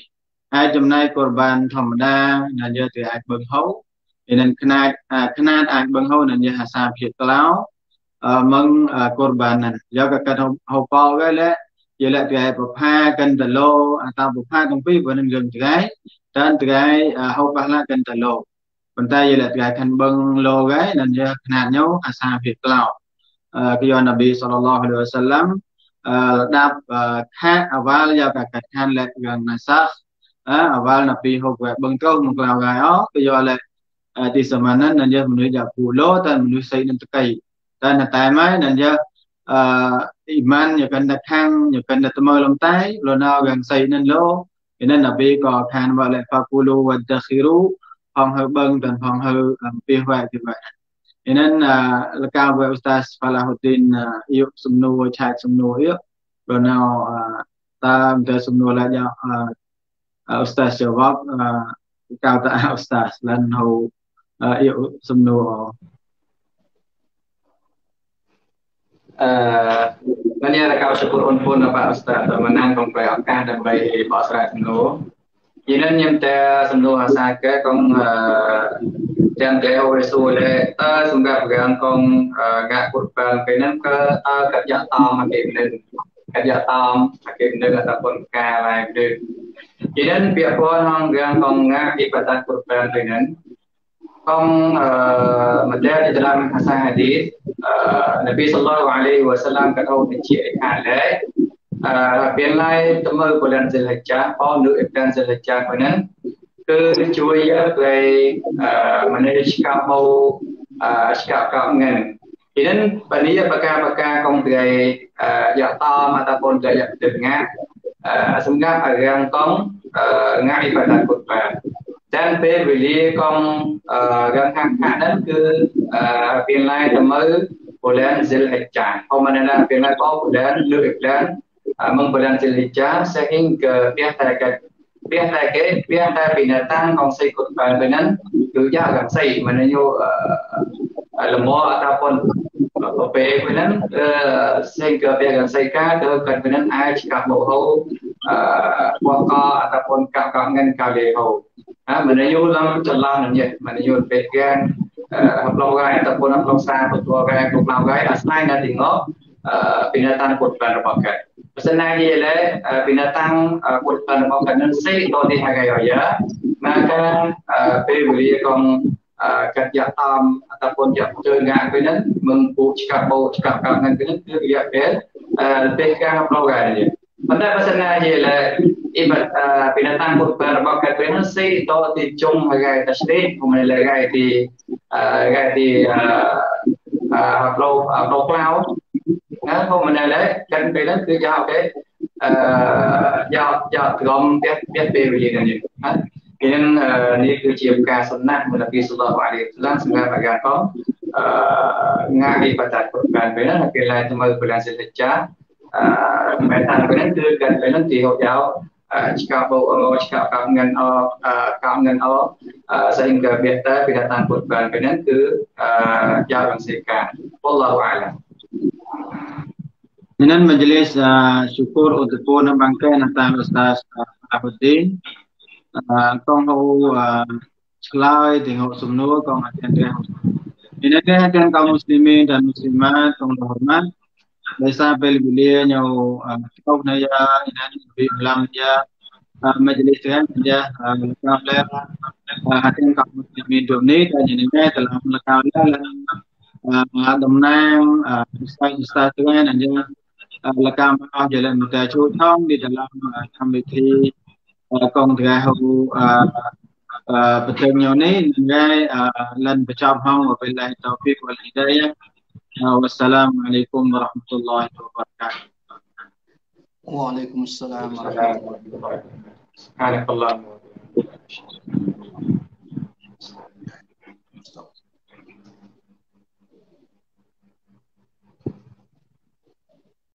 អាចចំណាយកុរបានធម្មតាណាយកទៅអាចបឹងហូហើយនឹងខ្នាតខ្នាតអាចបឹងហូនឹងយកអាសាភាពក្លោ mang korbanan yaka kan ho pa ga le ye la trai pa pha kan ta lo ta pa pha tong pi ba nang jong trai tan trai ho pa la kan ta lo ប៉ុន្តែយើងលក្ខណៈខាន់បឹងលោកហើយនឹងយកຂະຫນາດញោអាសាភិក្លោគឺយ៉ានប៊ីសល្លឡោះអាឡៃវ៉ាសឡាំដាប់ខាអវ៉ាលយកកាត់ខានលក្ខយ៉ាងណាសាអវ៉ាលណពីហូបបឹងកោក្នុងក្លោហើយអគឺយកលក្ខទីសមាននឹងយកមនុស្សយកពូលោតែមនុស្សសៃនឹងតកៃ dan natamai dan dia uh, iman ya kan da khang ya kan da tamo lam tai lo na gan sai nan lo nên là bi có khan wa la faqulu wa dakhiru phong hư bưng dan phong hư làm việc vậy thì vậy nên là cao về Ustaz Falahuddin yêu sum nu chai sum nu yếu rồi nào ta để sum nu là do Ustaz jawab cao ta Ustaz lần hầu yêu sum nu អឺនាងរកោសុពុនពុនបាអស្តរតមណានក្នុងប្រឱកាសដើម្បីបកស្រាយសំណួរយីនឹងខ្ញុំតែសំណួរអាសាកែកងអឺទាំងតែអូសូលេតើសម្រាប់ប្រកានកងងាក់ពុទ្ធបាលពេលហ្នឹងក៏តើកយតមអកេនឹងកយតមអកេនឹងអតពុនកាឡើងដូចយីនឹងពាក្យពណ៌ហងរាងកងងាក់ពីបតពុទ្ធបាលពេលហ្នឹង Kong model di dalam bahasa hadis Nabi sallallahu alaihi wasallam ក៏បញ្ជាក់ថាដែរអឺពេលឡាយទៅមើលបុលានសិលិចាផងនៅអេកានសិលិចាហ្នឹងគឺជួយឲ្យមនុស្សស្កាប់មកស្កាប់កោងហ្នឹងពីនឹងបនីបកាបកាកងត្រីយកតមកតពនត្រីយកទឹកងាសម្ងាត់ឲ្យរាងកងងាយបាត់គុតបាទចឹងពេលវេលាកុំរកខាងខាងហ្នឹងគឺវាឡាយទៅមើល bulan Zulhijjah. Pemandangan bila kau bulan Zulhijjah membulan Zulhijjah sehingga pihak terkait pihak terkait pihak binatang kongsi kutban benan itu ya kan saya menunjuk lembaga ataupun PPE ហ្នឹងសេកវាកសេកាទៅគាត់ហ្នឹងអាចកាស់មកហូបក ataupun កាស់កងងកាលីហូអាមនយោឡើងចលាននេះមនយោពេកែនអប្លងហើយ ataupun អប្លងសាទទួលកែគ្រប់ឡងហើយអាស្រ័យនៅទាំងអស់ពីណតាំងពុទ្ធបានរបស់កែបើសិនណានិយាយលេពីណតាំងពុទ្ធបានរបស់កែនឹងសេកដល់ទីហកអាយាមកពេលវេលាកងកាត់យ៉ាតាមតែប៉ុនយកជើងងាក់ពេលហ្នឹងមិនពូឆ្កាប់បោឆ្កាប់កាប់ហ្នឹងពេលហ្នឹងគឺរយៈពេលទេសការប្រូហ្គាមនេះប៉ុន្តែបើសិនណាជាលែអ៊ីបពីនតាំងពុទ្ធរបស់កែពេលហ្នឹងសេតទីជុំហើយតែស្ទេខ្ញុំលែហើយទីហើយទីអឺប្រូប្រូក្លោដណាខ្ញុំមិនដែរចឹងពេលហ្នឹងគឺយកទៅអឺយកយកក្រុមផ្ទះផ្ទះពេលវេលាហ្នឹងណា Kemudian eh, ni ke cipta sunnah Nabi sallallahu alaihi wasallam sebagai bagian kau eh, ngari baca Quran nak lain tempat bulan sejaca metan bila tu kan bila tu hok jau jika bau Allah jika eh, kau dengan Allah kau dengan Allah sehingga majlis syukur untuk puan bangkai Nata Ustaz Abuddin. កងហូឆ្លើយទាំងហូសំណួរកងអធិជនមានកែកានកោមុស្លីមដល់មុស្លីមតងដល់ហ្មងដោយសារពេលវេលាញោតោកណាយាអ៊ីណានវិលាមជាមជ្ឈិលិសានជាកំឡែកអធិជនកោមុស្លីមដល់នេះតែញញែតឡំលកោលាឡើងអឺតំណាងអឺស្ថាប័នស្ថាប័នអញ្ចឹងលកម្មអស់ដែលមកជួយថងនេះដល់ធម្មវិធី uh, កងត្រៅអឺបទញោនេះងាយលិនបចំហងអបិលឡៃតោហ្វិកវលហ៊ីដាយាអស្សឡាមអាឡៃគុំវរ៉ហ្មតុលឡាហ៊ីវបរកាទវ៉ាឡៃគុំអស្សឡាមវរ៉ហ្មតុលឡាហ៊ីវបរកាទកាលិកឡា